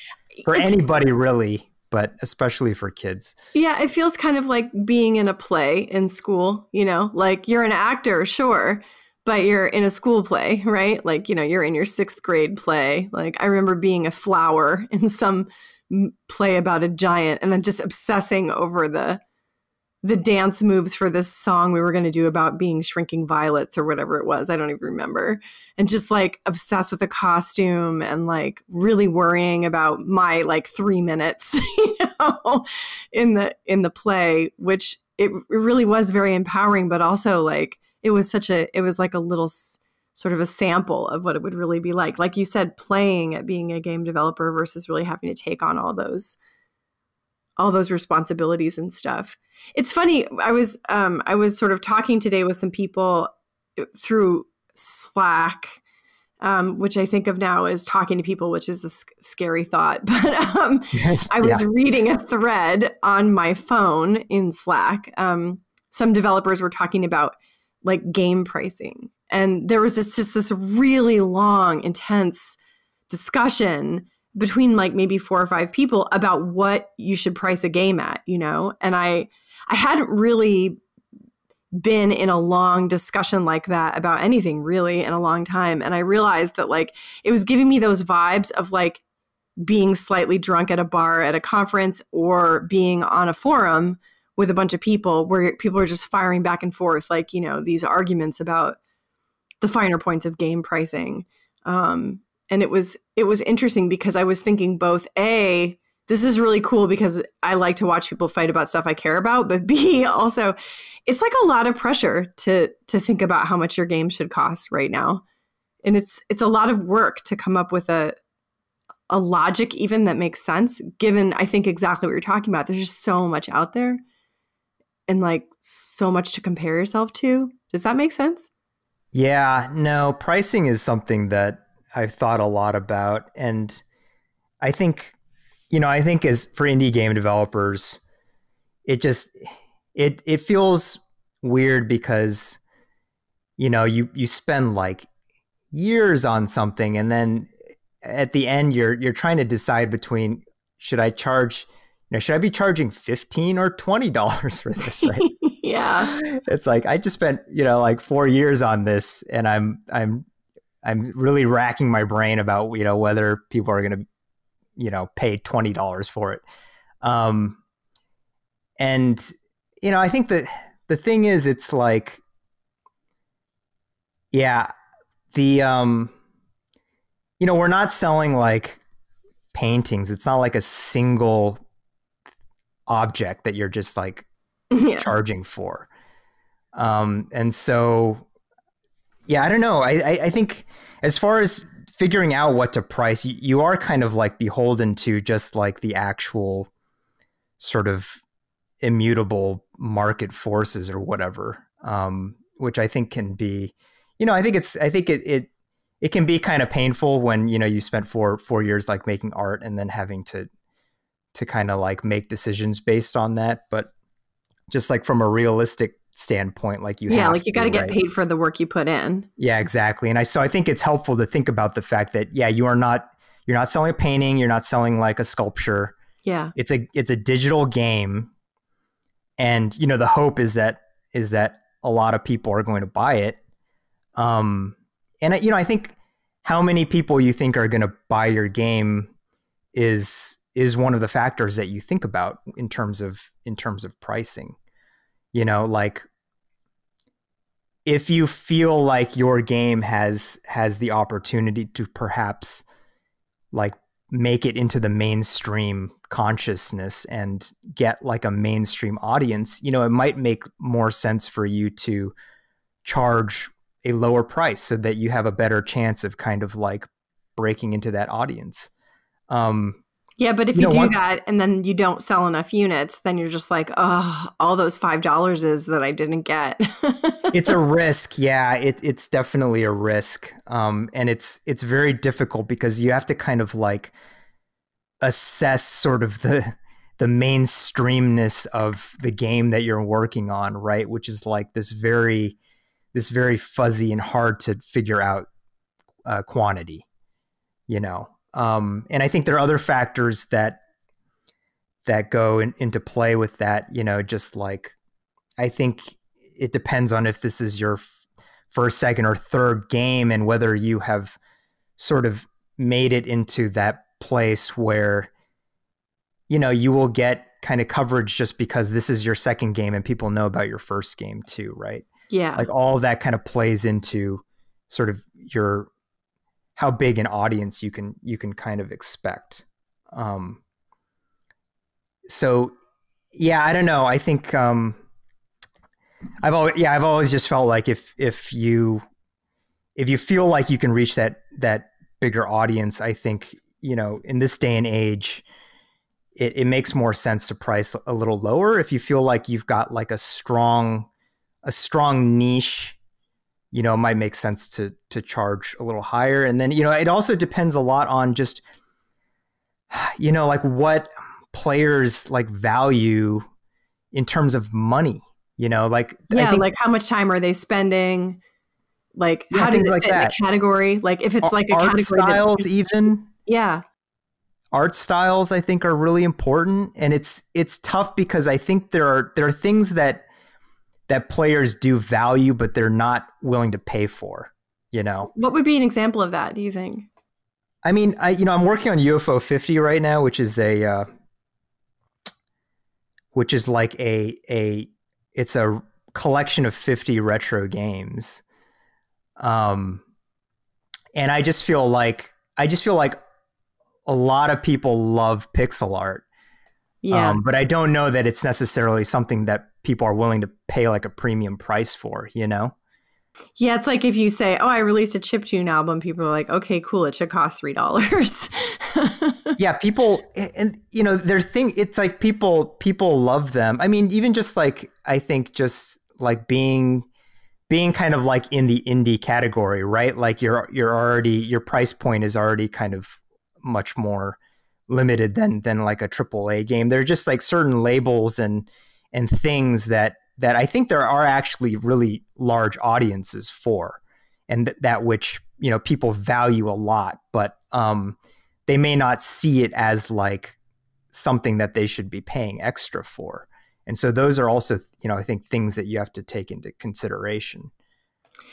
for it's, anybody really but especially for kids. Yeah it feels kind of like being in a play in school you know like you're an actor sure but you're in a school play right like you know you're in your sixth grade play like i remember being a flower in some play about a giant and I'm just obsessing over the the dance moves for this song we were going to do about being shrinking violets or whatever it was. I don't even remember. And just like obsessed with the costume and like really worrying about my like 3 minutes, you know, in the in the play, which it, it really was very empowering but also like it was such a it was like a little sort of a sample of what it would really be like. Like you said playing at being a game developer versus really having to take on all those all those responsibilities and stuff. It's funny. I was um, I was sort of talking today with some people uh, through Slack, um, which I think of now as talking to people, which is a scary thought. But um, I was yeah. reading a thread on my phone in Slack. Um, some developers were talking about like game pricing, and there was this just this really long, intense discussion between like maybe four or five people about what you should price a game at, you know? And I I hadn't really been in a long discussion like that about anything really in a long time and I realized that like it was giving me those vibes of like being slightly drunk at a bar at a conference or being on a forum with a bunch of people where people are just firing back and forth like you know these arguments about the finer points of game pricing um, and it was it was interesting because I was thinking both a this is really cool because I like to watch people fight about stuff I care about, but B also it's like a lot of pressure to to think about how much your game should cost right now. And it's it's a lot of work to come up with a a logic even that makes sense given I think exactly what you're talking about. There's just so much out there and like so much to compare yourself to. Does that make sense? Yeah, no, pricing is something that I've thought a lot about, and I think, you know, I think as for indie game developers, it just it it feels weird because you know you you spend like years on something and then at the end you're you're trying to decide between should I charge should I be charging 15 or 20 dollars for this right yeah it's like I just spent you know like 4 years on this and I'm I'm I'm really racking my brain about you know whether people are going to you know pay twenty dollars for it. Um, and you know, I think that the thing is, it's like, yeah, the um, you know, we're not selling like paintings. It's not like a single object that you're just like yeah. charging for. Um, and so yeah, I don't know. I, I, I think as far as figuring out what to price, you, you are kind of like beholden to just like the actual sort of immutable market forces or whatever, um, which I think can be, you know, I think it's, I think it, it, it can be kind of painful when you know you spent four four years like making art and then having to to kind of like make decisions based on that. But just like from a realistic standpoint like you yeah like you got to get right? paid for the work you put in yeah exactly and i so i think it's helpful to think about the fact that yeah you are not you're not selling a painting you're not selling like a sculpture yeah it's a it's a digital game and you know the hope is that is that a lot of people are going to buy it um and I, you know i think how many people you think are going to buy your game is is one of the factors that you think about in terms of in terms of pricing. You know like if you feel like your game has has the opportunity to perhaps like make it into the mainstream consciousness and get like a mainstream audience you know it might make more sense for you to charge a lower price so that you have a better chance of kind of like breaking into that audience. Um yeah, but if you, you know, do one, that and then you don't sell enough units, then you're just like, oh, all those five dollars is that I didn't get. it's a risk, yeah. It, it's definitely a risk, um, and it's it's very difficult because you have to kind of like assess sort of the the mainstreamness of the game that you're working on, right? Which is like this very this very fuzzy and hard to figure out uh, quantity, you know. Um, and I think there are other factors that that go in, into play with that. You know, just like I think it depends on if this is your first, second, or third game, and whether you have sort of made it into that place where you know you will get kind of coverage just because this is your second game and people know about your first game too, right? Yeah. Like all that kind of plays into sort of your how big an audience you can you can kind of expect. Um, so yeah, I don't know. I think um, I've always yeah I've always just felt like if if you if you feel like you can reach that that bigger audience, I think you know in this day and age. It, it makes more sense to price a little lower if you feel like you've got like a strong a strong niche you know, it might make sense to to charge a little higher. And then, you know, it also depends a lot on just you know, like what players like value in terms of money. You know, like yeah, think, like how much time are they spending? Like yeah, how does it like fit that. in the category? Like if it's like a art category styles, that, even yeah, art styles I think are really important, and it's it's tough because I think there are there are things that that players do value, but they're not willing to pay for. You know, what would be an example of that? Do you think? I mean, I you know I'm working on UFO 50 right now, which is a uh, which is like a a it's a collection of 50 retro games. Um, and I just feel like I just feel like a lot of people love pixel art. Yeah. Um, but I don't know that it's necessarily something that people are willing to pay like a premium price for, you know? Yeah, it's like if you say, "Oh, I released a chip tune album," people are like, "Okay, cool. It should cost three dollars." yeah, people, and you know, their thing. It's like people, people love them. I mean, even just like I think, just like being, being kind of like in the indie category, right? Like you're, you're already your price point is already kind of much more limited than than like a triple A game. There are just like certain labels and and things that that I think there are actually really large audiences for, and th- that which you know people value a lot, but um, they may not see it as like something that they should be paying extra for. And so those are also, you know, I think things that you have to take into consideration.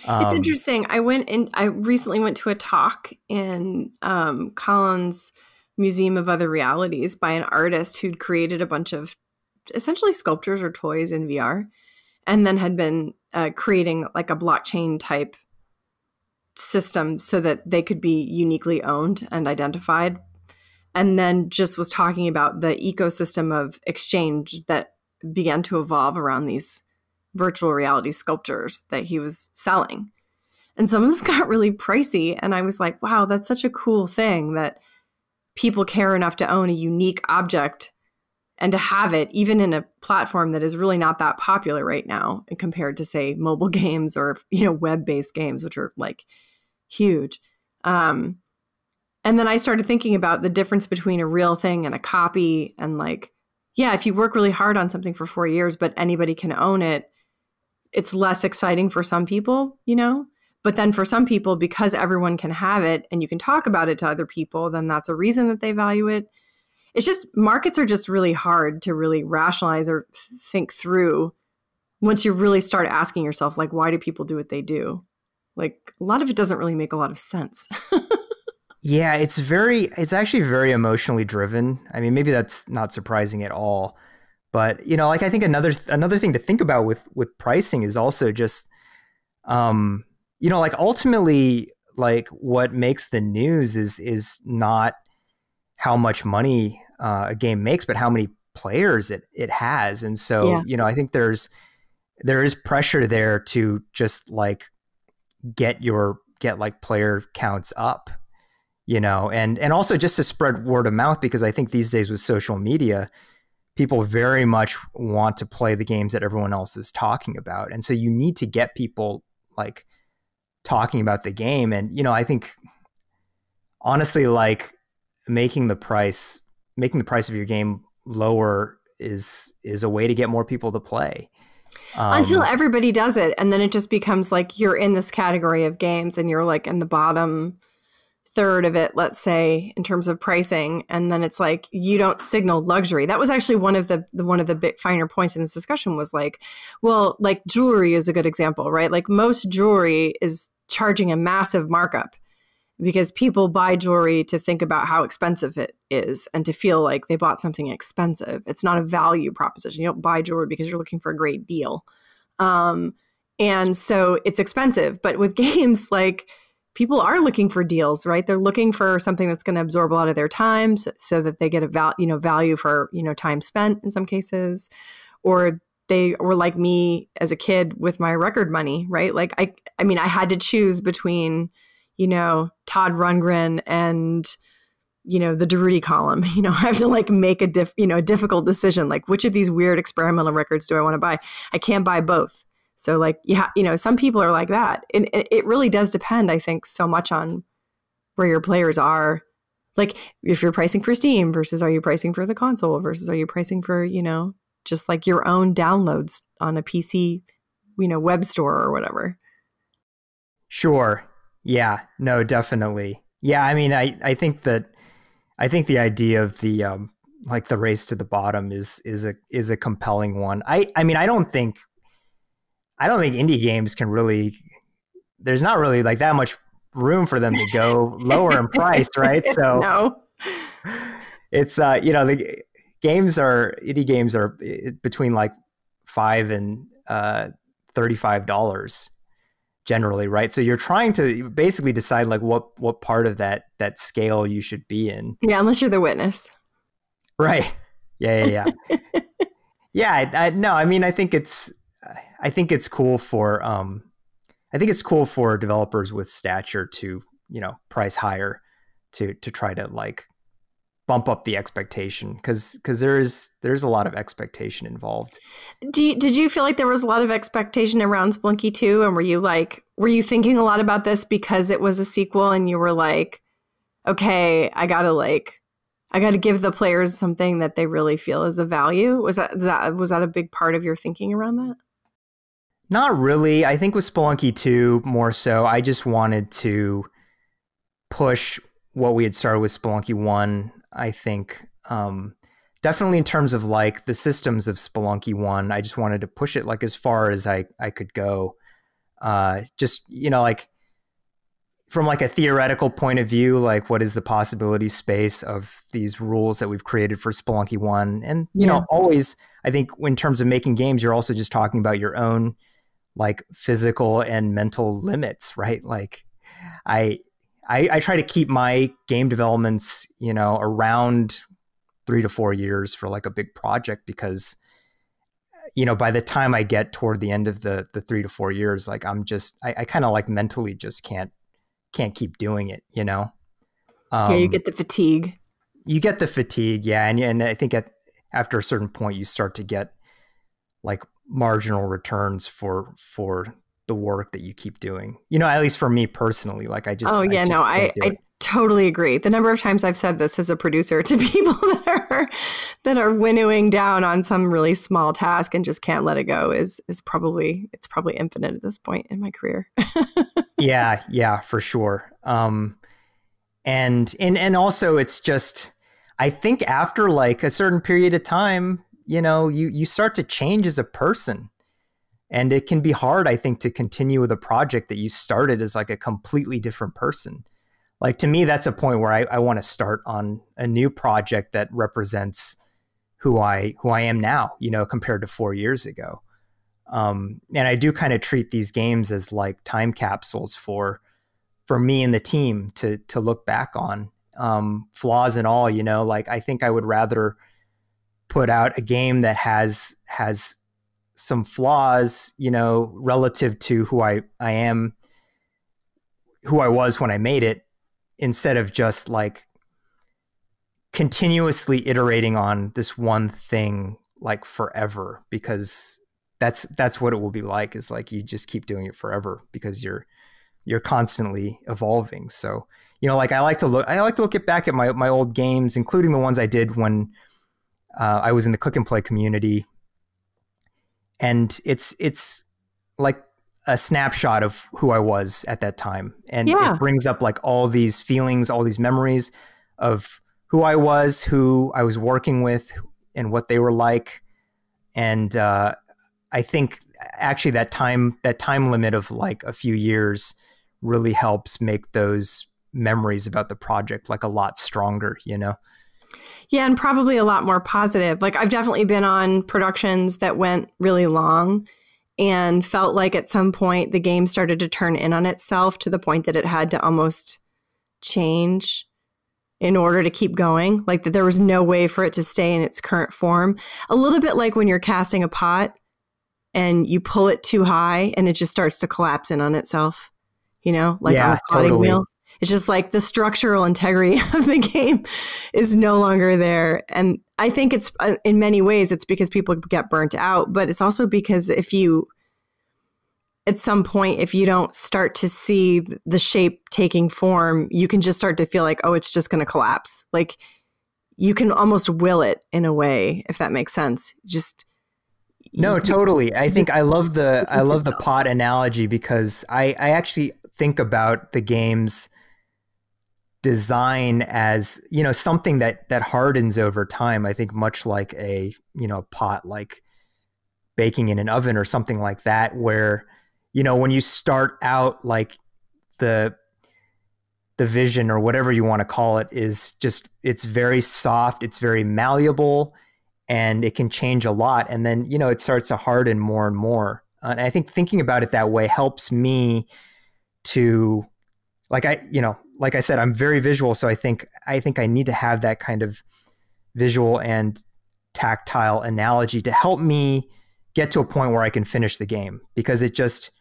Um, it's interesting. I went and I recently went to a talk in um, Colin's Museum of Other Realities by an artist who'd created a bunch of essentially sculptures or toys in VR, and then had been uh, creating like a blockchain type system so that they could be uniquely owned and identified. And then just was talking about the ecosystem of exchange that began to evolve around these virtual reality sculptures that he was selling. And some of them got really pricey. And I was like, wow, that's such a cool thing that people care enough to own a unique object and to have it even in a platform that is really not that popular right now compared to say mobile games or you know web-based games which are like huge. Um, and then i started thinking about the difference between a real thing and a copy and like yeah if you work really hard on something for four years but anybody can own it it's less exciting for some people you know? But then for some people because everyone can have it and you can talk about it to other people then that's a reason that they value it it's just markets are just really hard to really rationalize or think through once you really start asking yourself like why do people do what they do? Like a lot of it doesn't really make a lot of sense. Yeah it's very it's actually very emotionally driven. I mean maybe that's not surprising at all but you know like i think another another thing to think about with with pricing is also just um you know like ultimately like what makes the news is is not how much money uh, a game makes, but how many players it it has. And so, yeah. you know, I think there's there is pressure there to just like get your get like player counts up, you know, and and also just to spread word of mouth because I think these days with social media, people very much want to play the games that everyone else is talking about. And so you need to get people like talking about the game and you know, I think honestly like making the price making the price of your game lower is is a way to get more people to play. Um, Until everybody does it, and then it just becomes like you're in this category of games, and you're like in the bottom third of it, let's say, in terms of pricing, and then it's like you don't signal luxury. That was actually one of the, the one of the bit finer points in this discussion was like, well, like jewelry is a good example, right? Like most jewelry is charging a massive markup because people buy jewelry to think about how expensive it is and to feel like they bought something expensive. It's not a value proposition. You don't buy jewelry because you're looking for a great deal. Um, and so it's expensive. But with games, like people are looking for deals, right? They're looking for something that's going to absorb a lot of their time so, so that they get a val- you know value for you know time spent in some cases, or they were like me as a kid with my record money, right? Like I I mean I had to choose between you know Todd Rundgren and you know the Durutti column. You know I have to like make a diff you know a difficult decision like which of these weird experimental records do I want to buy? I can't buy both so like yeah, you know, some people are like that. And it really does depend, I think, so much on where your players are. Like if you're pricing for Steam versus are you pricing for the console versus are you pricing for, you know, just like your own downloads on a PC, you know, web store or whatever. Sure. Yeah. No, definitely. Yeah, I mean, I I think that I think the idea of the um like the race to the bottom is is a is a compelling one. I I mean, I don't think I don't think indie games can really. There's not really like that much room for them to go lower in price, right? So no. it's uh you know the games are indie games are between like five and uh thirty five dollars generally, right? So you're trying to basically decide like what what part of that that scale you should be in. Yeah, unless you're the witness. Right. Yeah, yeah, yeah. yeah, I, I, no, I mean, I think it's I think it's cool for um, I think it's cool for developers with stature to you know price higher to to try to like bump up the expectation because because there is there's a lot of expectation involved. Do you, did you feel like there was a lot of expectation around Spelunky 2 and were you like were you thinking a lot about this because it was a sequel and you were like okay I got to like I got to give the players something that they really feel is a value was that, that was that a big part of your thinking around that? Not really. I think with Spelunky 2 more so, I just wanted to push what we had started with Spelunky 1. I think um, definitely in terms of like the systems of Spelunky 1, I just wanted to push it like as far as I, I could go. Uh, just, you know, like from like a theoretical point of view, like what is the possibility space of these rules that we've created for Spelunky 1? And, you yeah. know, always, I think in terms of making games, you're also just talking about your own – like physical and mental limits, right? Like I, I, I try to keep my game developments, you know, around three to four years for like a big project because you know by the time i get toward the end of the the three to four years like i'm just i, I kind of like mentally just can't can't keep doing it you know? Um, yeah you um, get the fatigue. you get the fatigue yeah and, and i think at after a certain point you start to get like marginal returns for for the work that you keep doing. You know, at least for me personally, like I just Oh yeah, I just no, I I totally agree. The number of times I've said this as a producer to people that are that are winnowing down on some really small task and just can't let it go is is probably it's probably infinite at this point in my career. yeah, yeah, for sure. Um and and and also it's just I think after like a certain period of time, you know, you you start to change as a person. And it can be hard, I think, to continue with a project that you started as like a completely different person. Like to me, that's a point where I, I want to start on a new project that represents who I who I am now, you know, compared to four years ago. Um, and I do kind of treat these games as like time capsules for for me and the team to to look back on, um, flaws and all. You know, like I think I would rather put out a game that has has some flaws, you know, relative to who I, I am, who I was when I made it, instead of just like continuously iterating on this one thing like forever because that's that's what it will be like is like you just keep doing it forever because you're you're constantly evolving. So you know like i like to look i like to look back at my my old games including the ones i did when uh, I was in the Klik and Play community, and it's it's like a snapshot of who I was at that time, and Yeah. it brings up like all these feelings, all these memories of who I was, who I was working with, and what they were like, and uh, I think actually that time that time limit of like a few years really helps make those memories about the project like a lot stronger you know Yeah, and probably a lot more positive. Like I've definitely been on productions that went really long and felt like at some point the game started to turn in on itself to the point that it had to almost change in order to keep going. Like that there was no way for it to stay in its current form. A little bit like when you're casting a pot and you pull it too high and it just starts to collapse in on itself. You know, like on Yeah, a potting totally. wheel. It's just like the structural integrity of the game is no longer there. And I think it's uh, in many ways it's because people get burnt out, but it's also because if you at some point if you don't start to see the shape taking form, you can just start to feel like oh it's just going to collapse. Like you can almost will it in a way if that makes sense. Just no totally i think i love the i love the pot analogy because i i actually think about the game's design as you know something that that hardens over time. I think much like a you know pot like baking in an oven or something like that where you know when you start out like the the vision or whatever you want to call it is just it's very soft it's very malleable and it can change a lot. And then you know it starts to harden more and more. And i think thinking about it that way helps me to like i you know like i said i'm very visual so i think i think i need to have that kind of visual and tactile analogy to help me get to a point where i can finish the game because it just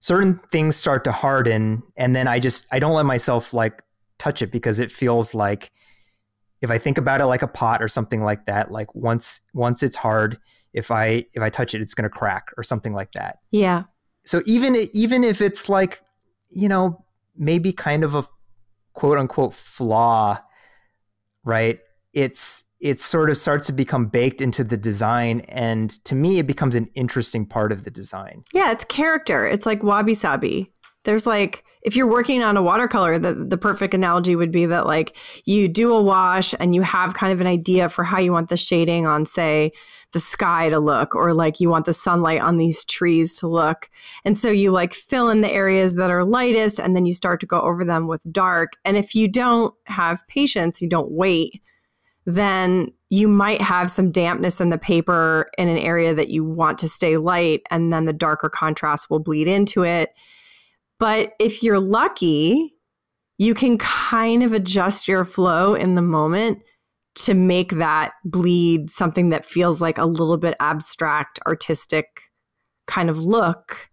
certain things start to harden and then i just i don't let myself like touch it because it feels like if i think about it like a pot or something like that like once once it's hard if i if i touch it it's going to crack or something like that yeah. so even even if it's like you know maybe kind of a quote unquote flaw right it's it sort of starts to become baked into the design and to me it becomes an interesting part of the design Yeah, it's character. It's like wabi sabi. There's like if you're working on a watercolor, the the perfect analogy would be that like you do a wash and you have kind of an idea for how you want the shading on say the sky to look or like you want the sunlight on these trees to look. And so you like fill in the areas that are lightest and then you start to go over them with dark. And if you don't have patience, you don't wait, then you might have some dampness in the paper in an area that you want to stay light, and then the darker contrast will bleed into it. But if you're lucky, you can kind of adjust your flow in the moment to make that bleed something that feels like a little bit abstract, artistic kind of look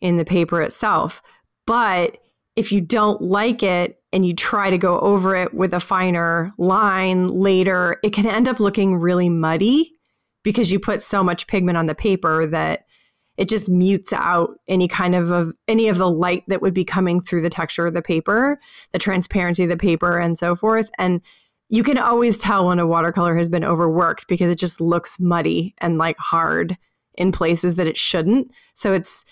in the paper itself. But if you don't like it and you try to go over it with a finer line later, it can end up looking really muddy because you put so much pigment on the paper that it just mutes out any kind of, of any of the light that would be coming through the texture of the paper, the transparency of the paper and so forth. And you can always tell when a watercolor has been overworked because it just looks muddy and like hard in places that it shouldn't. So it's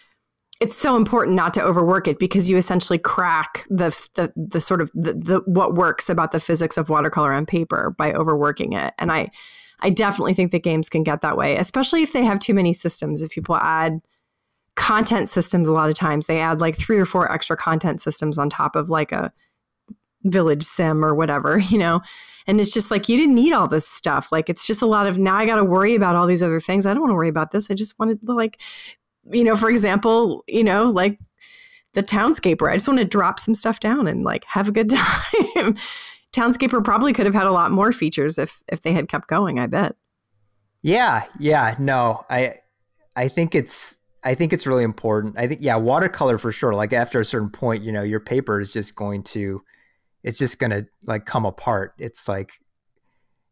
it's so important not to overwork it because you essentially crack the the, the sort of the, the what works about the physics of watercolor on paper by overworking it. And I I definitely think that games can get that way, especially if they have too many systems. If people add content systems, a lot of times they add like three or four extra content systems on top of like a village sim or whatever, you know. And it's just like you didn't need all this stuff. Like it's just a lot of now I got to worry about all these other things. I don't want to worry about this. I just wanted to like you know, for example, you know, like the Townscaper. I just want to drop some stuff down and like have a good time. Townscaper probably could have had a lot more features if if they had kept going, I bet. Yeah, yeah, no, I I think it's I think it's really important. I think yeah, watercolor for sure. Like after a certain point, you know, your paper is just going to it's just going to like come apart. It's like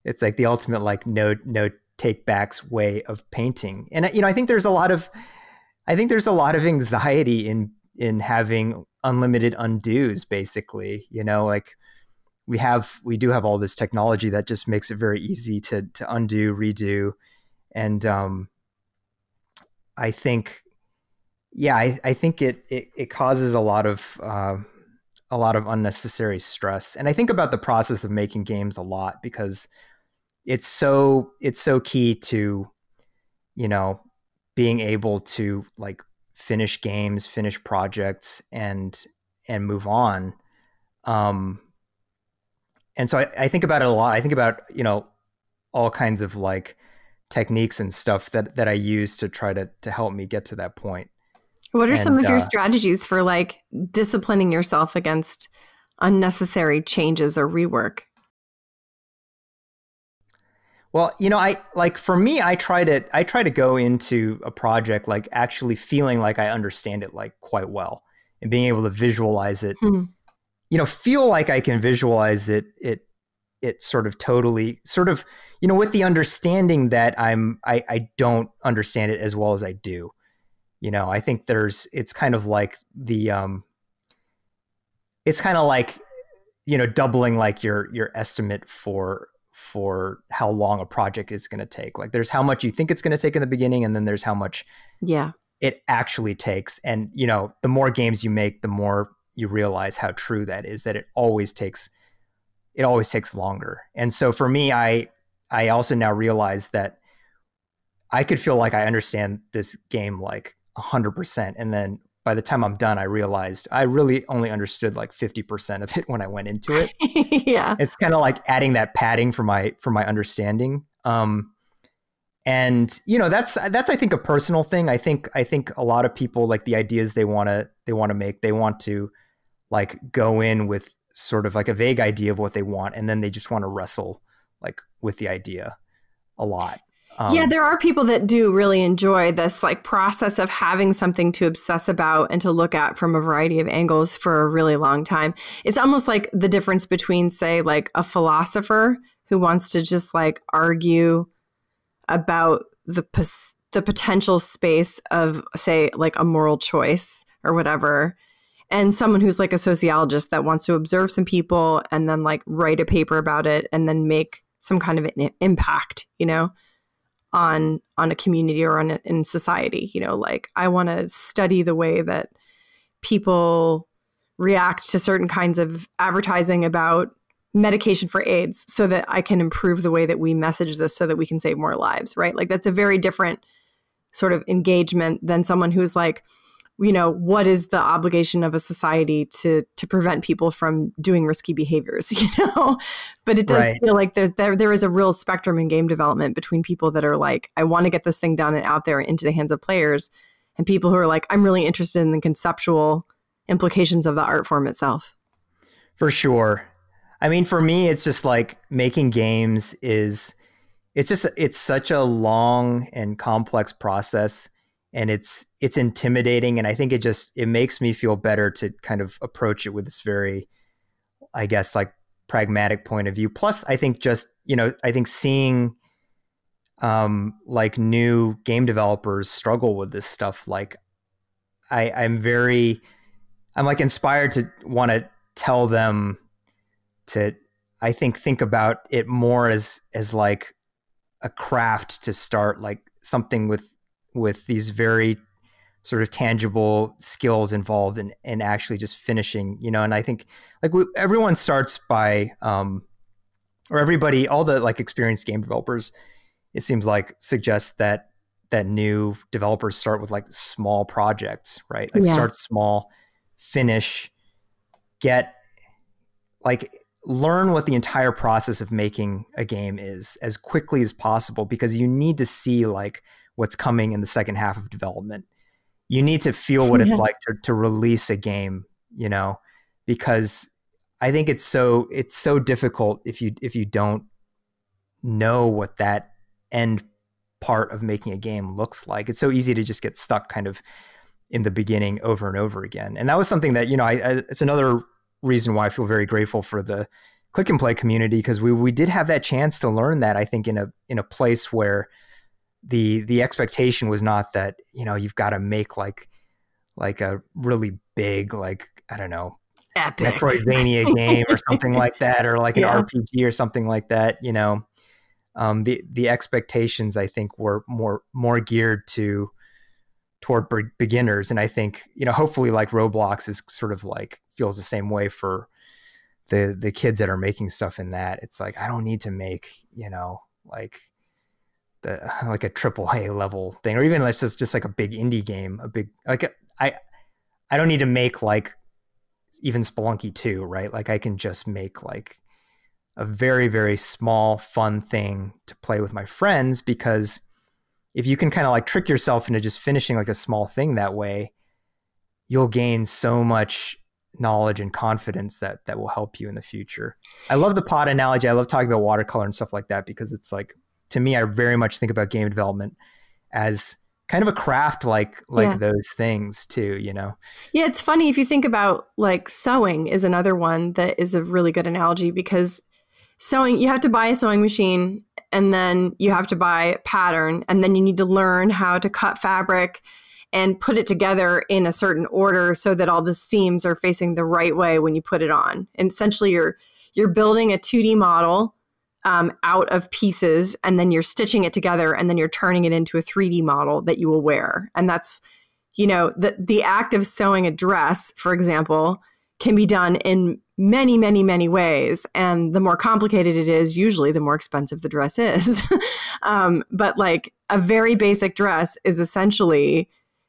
it's like the ultimate like no no take backs way of painting. And you know, I think there's a lot of I think there's a lot of anxiety in in having unlimited undos basically, you know, like we have we do have all this technology that just makes it very easy to to undo, redo, and um, I think, yeah, I, I think it, it it causes a lot of uh, a lot of unnecessary stress, and I think about the process of making games a lot because it's so it's so key to you know being able to like finish games, finish projects, and and move on. Um, and so I, I think about it a lot. I think about you know all kinds of like techniques and stuff that that I use to try to to help me get to that point. What are and, some of your uh, strategies for like disciplining yourself against unnecessary changes or rework? Well, you know, I like for me, I try to I try to go into a project like actually feeling like I understand it like quite well and being able to visualize it. Hmm. You know, feel like I can visualize it. It it sort of totally sort of you know with the understanding that I'm I I don't understand it as well as I do. You know, I think there's it's kind of like the um it's kind of like you know doubling like your your estimate for for how long a project is going to take. Like there's how much you think it's going to take in the beginning and then there's how much yeah it actually takes and you know the more games you make the more you realize how true that is that it always takes it always takes longer. And so for me I I also now realize that I could feel like I understand this game like 100% and then by the time I'm done, I realized I really only understood like 50% of it when I went into it. yeah. It's kind of like adding that padding for my for my understanding. Um and you know, that's that's I think a personal thing. I think I think a lot of people like the ideas they want to they want to make, they want to like go in with sort of like a vague idea of what they want and then they just want to wrestle like with the idea a lot. Um, yeah, there are people that do really enjoy this like process of having something to obsess about and to look at from a variety of angles for a really long time. It's almost like the difference between say like a philosopher who wants to just like argue about the the potential space of say like a moral choice or whatever and someone who's like a sociologist that wants to observe some people and then like write a paper about it and then make some kind of an impact, you know? on on a community or on a, in society you know like i want to study the way that people react to certain kinds of advertising about medication for aids so that i can improve the way that we message this so that we can save more lives right? Like that's a very different sort of engagement than someone who's like you know what is the obligation of a society to to prevent people from doing risky behaviors you know? But it does right. feel like there's there there is a real spectrum in game development between people that are like i want to get this thing done and out there into the hands of players and people who are like i'm really interested in the conceptual implications of the art form itself. For sure i mean for me it's just like making games is it's just it's such a long and complex process and it's it's intimidating and i think it just it makes me feel better to kind of approach it with this very i guess like pragmatic point of view. Plus i think just you know i think seeing um like new game developers struggle with this stuff like i i'm very i'm like inspired to want to tell them to i think think about it more as as like a craft to start like something with with these very sort of tangible skills involved in, in actually just finishing, you know, and I think like we, everyone starts by, um, or everybody, all the like experienced game developers, it seems like suggest that, that new developers start with like small projects, right? Like yeah. start small, finish, get like learn what the entire process of making a game is as quickly as possible because you need to see like what's coming in the second half of development. You need to feel what it's like to, to release a game, you know, because I think it's so it's so difficult if you if you don't know what that end part of making a game looks like. It's so easy to just get stuck kind of in the beginning over and over again. And that was something that, you know, I, I, it's another reason why I feel very grateful for the Klik and Play community because we we did have that chance to learn that I think in a in a place where the the expectation was not that you know you've got to make like like a really big like I don't know Epic. Metroidvania game or something like that, or like an RPG or something like that. You know, um, the the expectations I think were more more geared to toward be- beginners, and I think you know hopefully like Roblox is sort of like feels the same way for the the kids that are making stuff in that. It's like I don't need to make you know like the like a triple A level thing, or even let's just just like a big indie game, a big like I I don't need to make like even Spelunky 2, right? Like I can just make like a very very small fun thing to play with my friends because if you can kind of like trick yourself into just finishing like a small thing that way, you'll gain so much knowledge and confidence that that will help you in the future. I love the pot analogy. I love talking about watercolor and stuff like that because it's like to me I very much think about game development as kind of a craft like like Yeah. those things too, you know. Yeah, it's funny if you think about like sewing is another one that is a really good analogy because sewing you have to buy a sewing machine and then you have to buy a pattern and then you need to learn how to cut fabric and put it together in a certain order so that all the seams are facing the right way when you put it on. And essentially you're you're building a 2D model um, out of pieces and then you're stitching it together and then you're turning it into a 3D model that you will wear. And that's you know the the act of sewing a dress for example can be done in many many many ways. And the more complicated it is usually the more expensive the dress is. Um, but like a very basic dress is essentially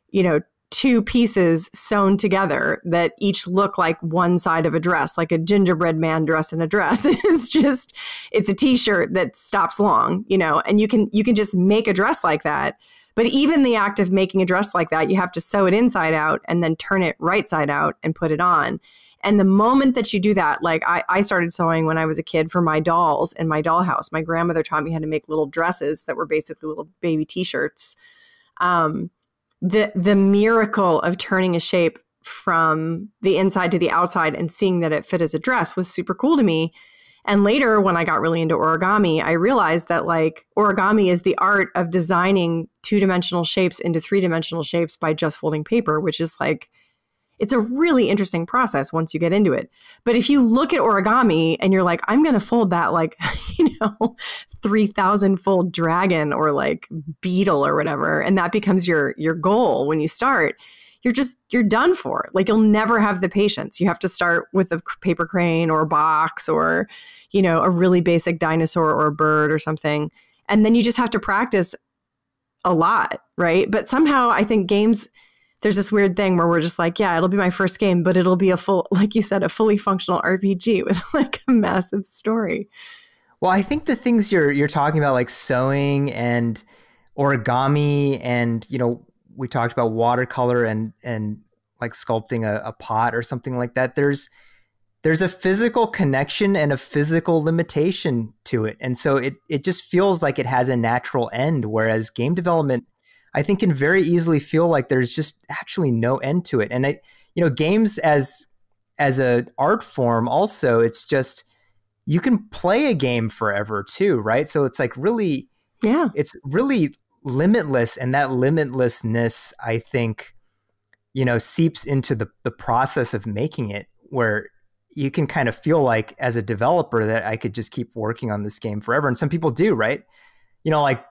you know two pieces sewn together that each look like one side of a dress like a gingerbread man dress in a dress. Is just it's a t-shirt that stops long you know and you can you can just make a dress like that. But even the act of making a dress like that, you have to sew it inside out and then turn it right side out and put it on. And the moment that you do that, like I, I started sewing when I was a kid for my dolls in my dollhouse. My grandmother taught me how to make little dresses that were basically little baby t-shirts. Um, the the miracle of turning a shape from the inside to the outside and seeing that it fit as a dress was super cool to me. And later, when I got really into origami, I realized that like origami is the art of designing two dimensional shapes into three dimensional shapes by just folding paper, which is like, it's a really interesting process once you get into it. But if you look at origami and you're like, I'm going to fold that like, you know, 3000 fold dragon or like beetle or whatever, and that becomes your your goal when you start, you're just you're done for. Like you'll never have the patience. You have to start with a paper crane or a box or, you know, a really basic dinosaur or a bird or something. And then you just have to practice a lot, right? But somehow I think games there's this weird thing where we're just like, yeah, it'll be my first game, but it'll be a full like you said a fully functional RPG with like a massive story. Well, I think the things you're you're talking about, like sewing and origami, and you know, we talked about watercolor and and like sculpting a, a pot or something like that. There's there's a physical connection and a physical limitation to it, and so it it just feels like it has a natural end. Whereas game development, I think, can very easily feel like there's just actually no end to it. And I, you know, games as as a art form, also, it's just you can play a game forever too, right? So it's like really, Yeah. it's really limitless, and that limitlessness, I think, you know, seeps into the the process of making it, where you can kind of feel like as a developer that I could just keep working on this game forever, and some people do, right? You know, like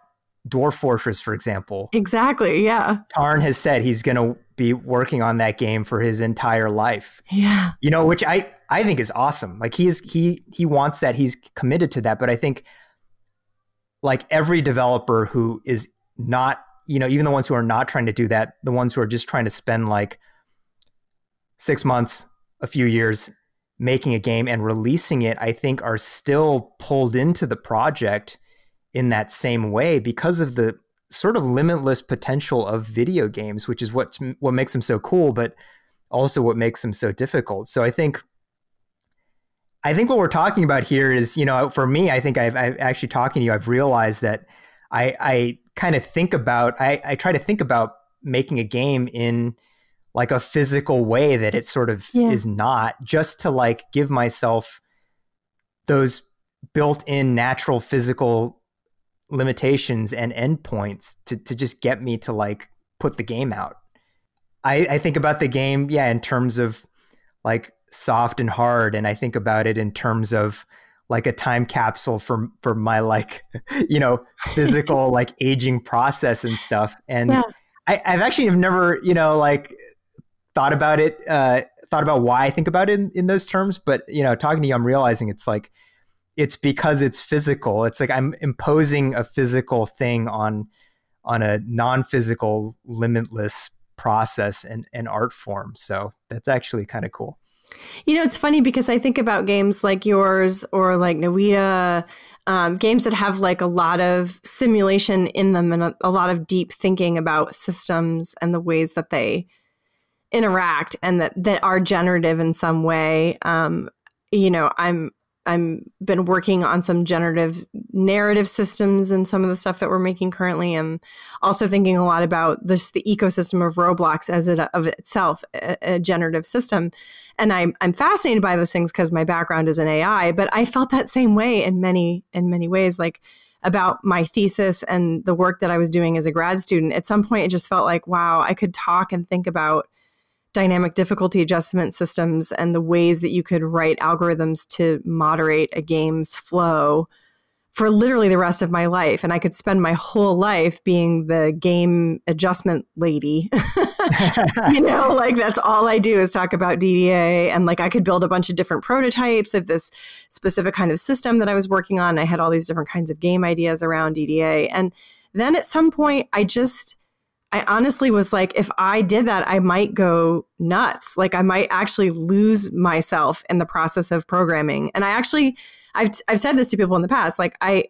Dwarf Fortress, for example. Exactly. Yeah. Tarn has said he's going to be working on that game for his entire life Yeah. you know which i i think is awesome like he is he he wants that he's committed to that but i think like every developer who is not you know even the ones who are not trying to do that the ones who are just trying to spend like six months a few years making a game and releasing it i think are still pulled into the project in that same way because of the sort of limitless potential of video games which is what what makes them so cool but also what makes them so difficult. So I think I think what we're talking about here is, you know, for me, I think I've, I've actually talking to you, I've realized that I, I kind of think about, I, I try to think about making a game in like a physical way that it sort of Yeah. is not, just to like give myself those built-in natural physical limitations and endpoints to to just get me to like put the game out. I, I think about the game, yeah, in terms of like soft and hard and I think about it in terms of like a time capsule for for my like you know physical like aging process and stuff and yeah. I, I've actually have never you know like thought about it uh thought about why I think about it in, in those terms but you know talking to you I'm realizing it's like it's because it's physical. It's like I'm imposing a physical thing on on a non-physical limitless process and, and art form. So that's actually kind of cool. You know, it's funny because I think about games like yours or like Noita, um, games that have like a lot of simulation in them and a, a, lot of deep thinking about systems and the ways that they interact and that, that are generative in some way. Um, you know, I'm I'm been working on some generative narrative systems and some of the stuff that we're making currently, and also thinking a lot about this the ecosystem of Roblox as it of itself a, a generative system. And I'm I'm fascinated by those things because my background is in AI, but I felt that same way in many in many ways, like about my thesis and the work that I was doing as a grad student. At some point, it just felt like wow, I could talk and think about dynamic difficulty adjustment systems and the ways that you could write algorithms to moderate a game's flow for literally the rest of my life. And I could spend my whole life being the game adjustment lady. you know, like that's all I do is talk about DDA. And like I could build a bunch of different prototypes of this specific kind of system that I was working on. I had all these different kinds of game ideas around DDA. And then at some point, I just, I honestly was like, if I did that, I might go nuts. Like I might actually lose myself in the process of programming. And I actually, I've, I've said this to people in the past. Like I,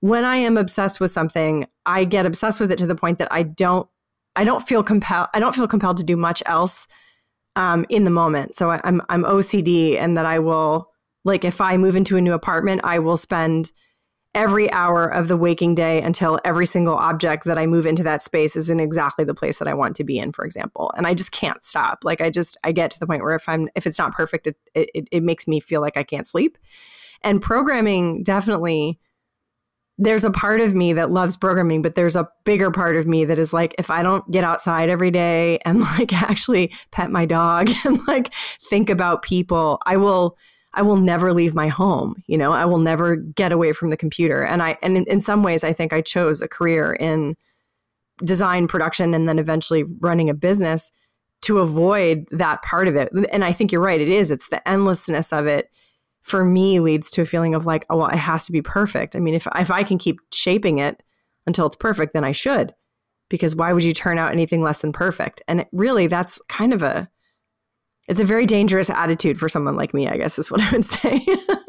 when I am obsessed with something, I get obsessed with it to the point that I don't, I don't feel compelled, I don't feel compelled to do much else um, in the moment. So I, I'm, I'm OCD and that I will, like if I move into a new apartment, I will spend every hour of the waking day until every single object that I move into that space is in exactly the place that I want to be in, for example. And I just can't stop. Like I just I get to the point where if I'm if it's not perfect, it it, it makes me feel like I can't sleep. And programming definitely there's a part of me that loves programming, but there's a bigger part of me that is like, if I don't get outside every day and like actually pet my dog and like think about people, I will I will never leave my home. You know, I will never get away from the computer. And I, and in, in some ways, I think I chose a career in design production and then eventually running a business to avoid that part of it. And I think you're right. It is. It's the endlessness of it for me leads to a feeling of like, oh, well, it has to be perfect. I mean, if, if I can keep shaping it until it's perfect, then I should. Because why would you turn out anything less than perfect? And it, really, that's kind of a it's a very dangerous attitude for someone like me, I guess is what I would say.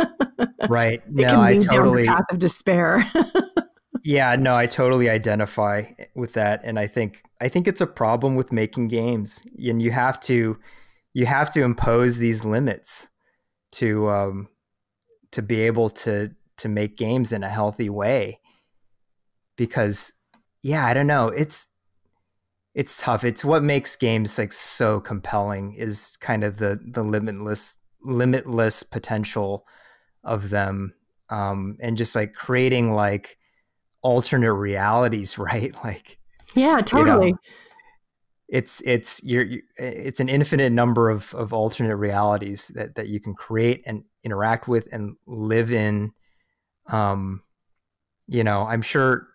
right. No, I totally path of despair. yeah, no, I totally identify with that. And I think I think it's a problem with making games. And you have to you have to impose these limits to um to be able to to make games in a healthy way. Because yeah, I don't know. It's it's tough. It's what makes games like so compelling is kind of the the limitless limitless potential of them, um, and just like creating like alternate realities, right? Like yeah, totally. You know, it's it's you're, it's an infinite number of of alternate realities that that you can create and interact with and live in. Um, you know, I'm sure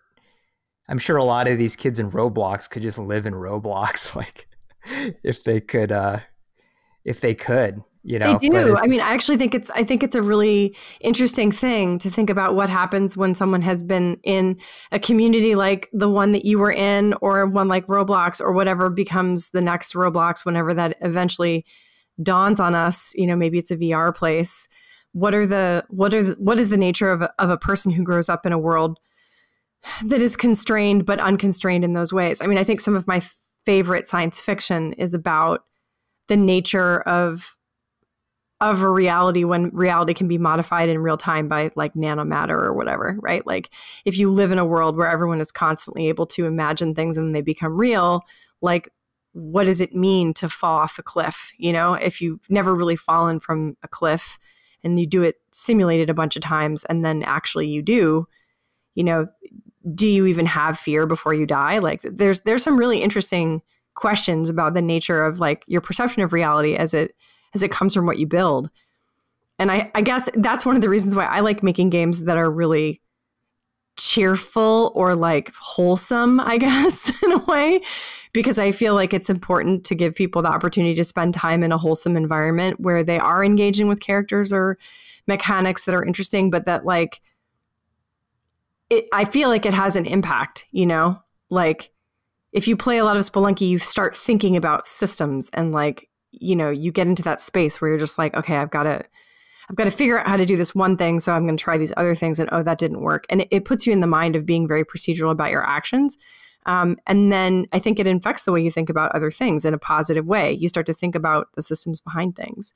I'm sure a lot of these kids in Roblox could just live in Roblox, like if they could, uh, if they could, you know. They do. I mean, I actually think it's. I think it's a really interesting thing to think about what happens when someone has been in a community like the one that you were in, or one like Roblox, or whatever becomes the next Roblox, whenever that eventually dawns on us. You know, maybe it's a VR place. What are the what are the, what is the nature of a, of a person who grows up in a world? That is constrained but unconstrained in those ways. I mean, I think some of my favorite science fiction is about the nature of of a reality when reality can be modified in real time by like nanomatter or whatever, right? Like if you live in a world where everyone is constantly able to imagine things and they become real, like what does it mean to fall off the cliff? You know, if you've never really fallen from a cliff and you do it simulated a bunch of times and then actually you do, you know, do you even have fear before you die? Like there's there's some really interesting questions about the nature of like your perception of reality as it as it comes from what you build. And I, I guess that's one of the reasons why I like making games that are really cheerful or like wholesome, I guess, in a way, because I feel like it's important to give people the opportunity to spend time in a wholesome environment where they are engaging with characters or mechanics that are interesting, but that like it, I feel like it has an impact, you know? Like if you play a lot of Spelunky, you start thinking about systems and like, you know, you get into that space where you're just like, okay, I've got to I've got to figure out how to do this one thing, so I'm going to try these other things, and oh, that didn't work. And it, it puts you in the mind of being very procedural about your actions. Um, and then I think it infects the way you think about other things in a positive way. You start to think about the systems behind things.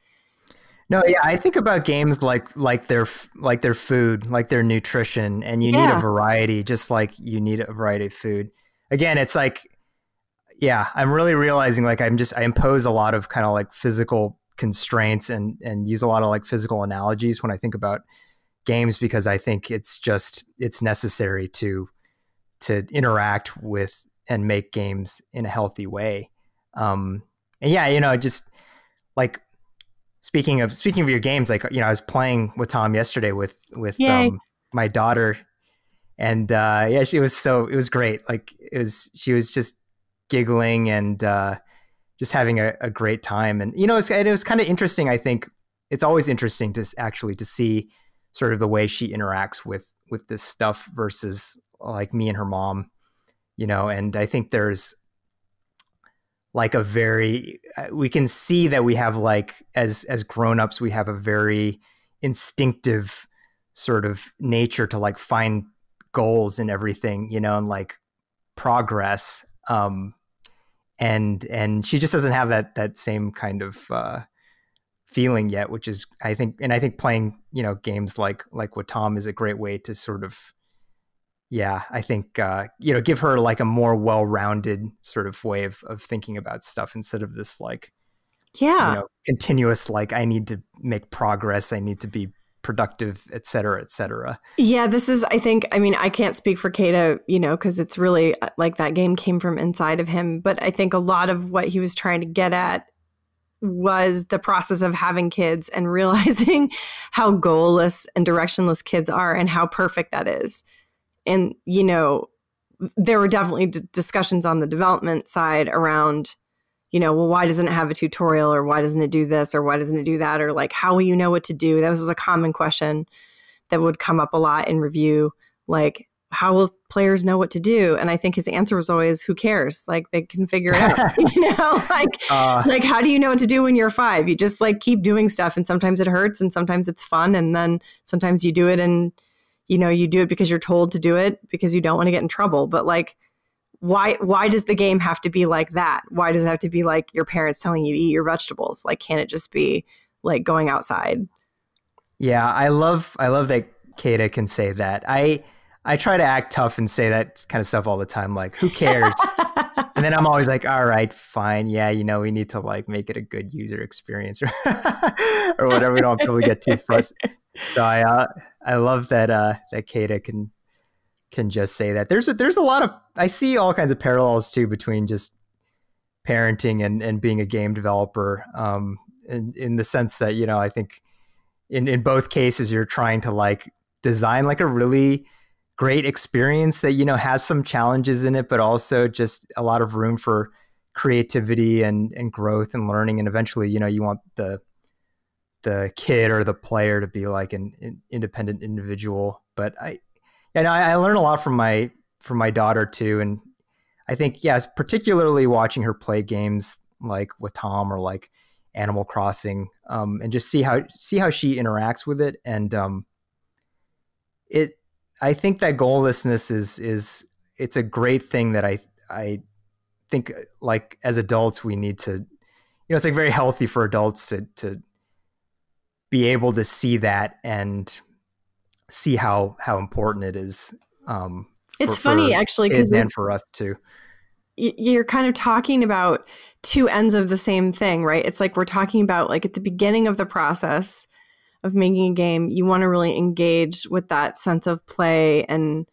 No, yeah, I think about games like like their like their food, like their nutrition, and you yeah. need a variety, just like you need a variety of food. Again, it's like, yeah, I'm really realizing like I'm just I impose a lot of kind of like physical constraints and and use a lot of like physical analogies when I think about games because I think it's just it's necessary to to interact with and make games in a healthy way. Um, and yeah, you know, just like speaking of speaking of your games, like you know, I was playing Wattam yesterday with with um, my daughter, and uh, yeah, she was so it was great. Like it was, she was just giggling and uh, just having a, a great time. And you know, it was kind of interesting. I think it's always interesting to actually to see sort of the way she interacts with with this stuff versus like me and her mom. You know, and I think there's like a very uh, we can see that we have like as as grown-ups we have a very instinctive sort of nature to like find goals and everything you know and like progress um and and she just doesn't have that that same kind of uh, feeling yet, which is I think and I think playing you know games like like Wattam is a great way to sort of yeah I think uh, you know give her like a more well rounded sort of way of of thinking about stuff instead of this like yeah you know continuous like I need to make progress I need to be productive, et cetera, et cetera. Yeah, this is, I think, I mean, I can't speak for Keita, you know, because it's really uh, like that game came from inside of him. But I think a lot of what he was trying to get at was the process of having kids and realizing how goalless and directionless kids are and how perfect that is. And, you know, there were definitely d- discussions on the development side around you know, well, why doesn't it have a tutorial or why doesn't it do this or why doesn't it do that? Or like, how will you know what to do? That was a common question that would come up a lot in review. Like, how will players know what to do? And I think his answer was always, who cares? Like they can figure it out. you know, like, uh, like how do you know what to do when you're five? You just like keep doing stuff and sometimes it hurts and sometimes it's fun. And then sometimes you do it and, you know, you do it because you're told to do it because you don't want to get in trouble. But like, why why does the game have to be like that? Why does it have to be like your parents telling you to eat your vegetables? Like can't it just be like going outside? Yeah, I love I love that Keita can say that. I I try to act tough and say that kind of stuff all the time like who cares? and then I'm always like, all right, fine. Yeah, you know, we need to like make it a good user experience or, or whatever. We don't really get too frustrated. So I uh, I love that uh that Keita can can just say that. There's a, there's a lot of I see all kinds of parallels too between just parenting and and being a game developer. Um, in in the sense that you know I think in in both cases you're trying to like design like a really great experience that you know has some challenges in it, but also just a lot of room for creativity and and growth and learning. And eventually, you know, you want the the kid or the player to be like an, an independent individual. But I and I, I learn a lot from my from my daughter too, and I think yes, particularly watching her play games like Wattam or like Animal Crossing, um, and just see how see how she interacts with it, and um, it. I think that goallessness is is it's a great thing that I I think like as adults we need to, you know, it's like very healthy for adults to to be able to see that and see how how important it is. Um, it's for, funny for actually because and for us too. You're kind of talking about two ends of the same thing, right? It's like we're talking about like at the beginning of the process of making a game, you want to really engage with that sense of play and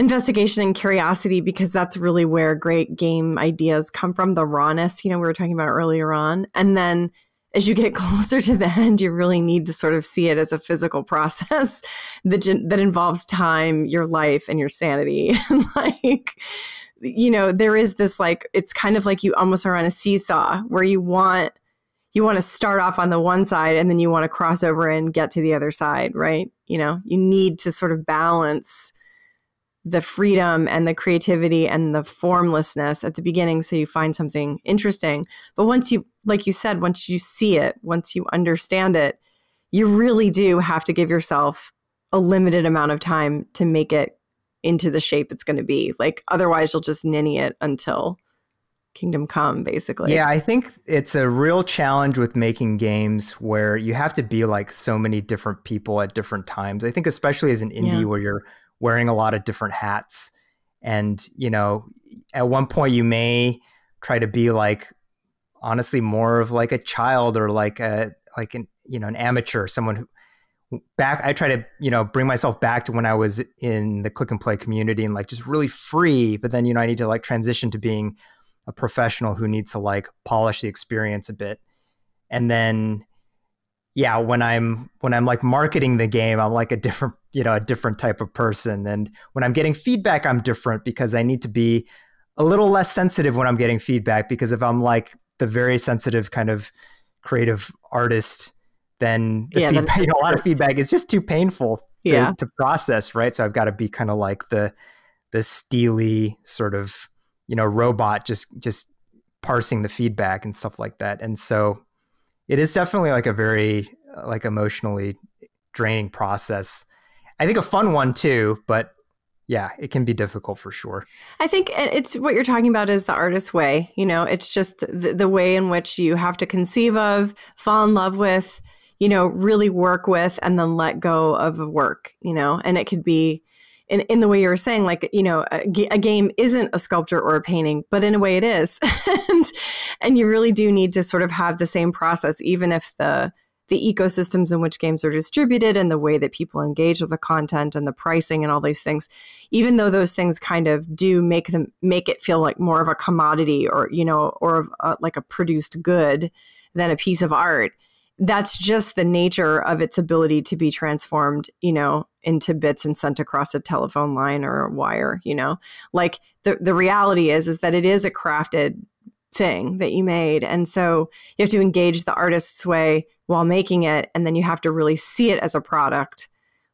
investigation and curiosity because that's really where great game ideas come from the rawness you know we were talking about earlier on and then as you get closer to the end, you really need to sort of see it as a physical process that that involves time, your life, and your sanity. and like, you know, there is this like it's kind of like you almost are on a seesaw where you want you want to start off on the one side and then you want to cross over and get to the other side, right? You know, you need to sort of balance the freedom and the creativity and the formlessness at the beginning so you find something interesting. But once you, like you said, once you see it, once you understand it, you really do have to give yourself a limited amount of time to make it into the shape it's going to be. Like, otherwise, you'll just ninny it until kingdom come basically yeah i think it's a real challenge with making games where you have to be like so many different people at different times i think especially as an indie yeah. where you're wearing a lot of different hats. And, you know, at one point you may try to be like honestly more of like a child or like a like an you know an amateur someone who back i try to you know bring myself back to when i was in the Klik and Play community and like just really free but then you know i need to like transition to being a professional who needs to like polish the experience a bit and then yeah, when I'm when I'm like marketing the game, I'm like a different, you know, a different type of person. And when I'm getting feedback, I'm different because I need to be a little less sensitive when I'm getting feedback because if I'm like the very sensitive kind of creative artist, then the yeah, feedback, you know, a lot of feedback is just too painful to, yeah. to process, right? So I've got to be kind of like the the steely sort of, you know, robot just just parsing the feedback and stuff like that. And so it is definitely like a very like emotionally draining process. I think a fun one too, but yeah, it can be difficult for sure. I think it's what you're talking about is the artist's way. You know, it's just the, the way in which you have to conceive of, fall in love with, you know, really work with, and then let go of a work. You know, and it could be in, in the way you were saying, like, you know, a, a, game isn't a sculpture or a painting, but in a way it is. and, and you really do need to sort of have the same process, even if the, the ecosystems in which games are distributed and the way that people engage with the content and the pricing and all these things even though those things kind of do make them make it feel like more of a commodity or you know or a, uh, like a produced good than a piece of art that's just the nature of its ability to be transformed, you know, into bits and sent across a telephone line or a wire, you know. Like the the reality is is that it is a crafted thing that you made. And so you have to engage the artist's way while making it and then you have to really see it as a product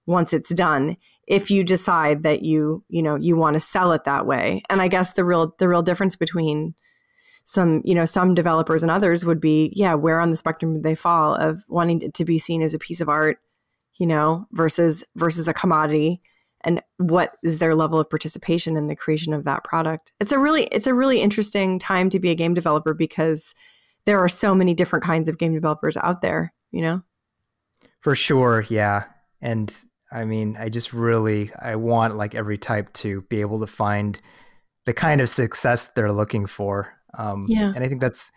once it's done if you decide that you, you know, you want to sell it that way. And I guess the real the real difference between some you know some developers and others would be yeah where on the spectrum they fall of wanting it to be seen as a piece of art you know versus versus a commodity and what is their level of participation in the creation of that product it's a really it's a really interesting time to be a game developer because there are so many different kinds of game developers out there you know for sure yeah and i mean i just really i want like every type to be able to find the kind of success they're looking for um, yeah. And I think that's,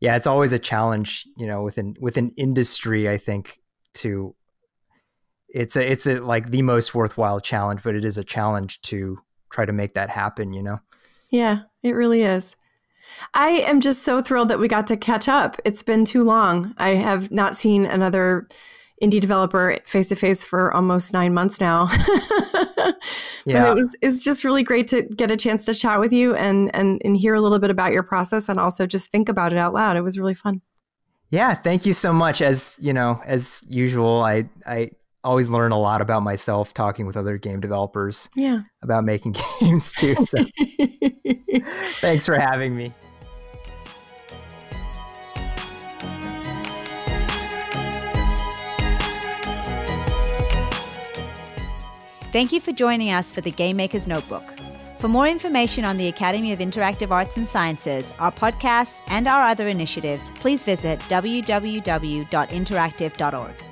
yeah, it's always a challenge, you know, within within industry. I think to it's a it's a like the most worthwhile challenge, but it is a challenge to try to make that happen. You know. Yeah, it really is. I am just so thrilled that we got to catch up. It's been too long. I have not seen another indie developer face to face for almost nine months now. yeah. But it was it's just really great to get a chance to chat with you and and and hear a little bit about your process and also just think about it out loud. It was really fun. Yeah, thank you so much. As you know, as usual, I I always learn a lot about myself talking with other game developers. Yeah. About making games too. So thanks for having me. Thank you for joining us for the Game Maker's Notebook. For more information on the Academy of Interactive Arts and Sciences, our podcasts, and our other initiatives, please visit www.interactive.org.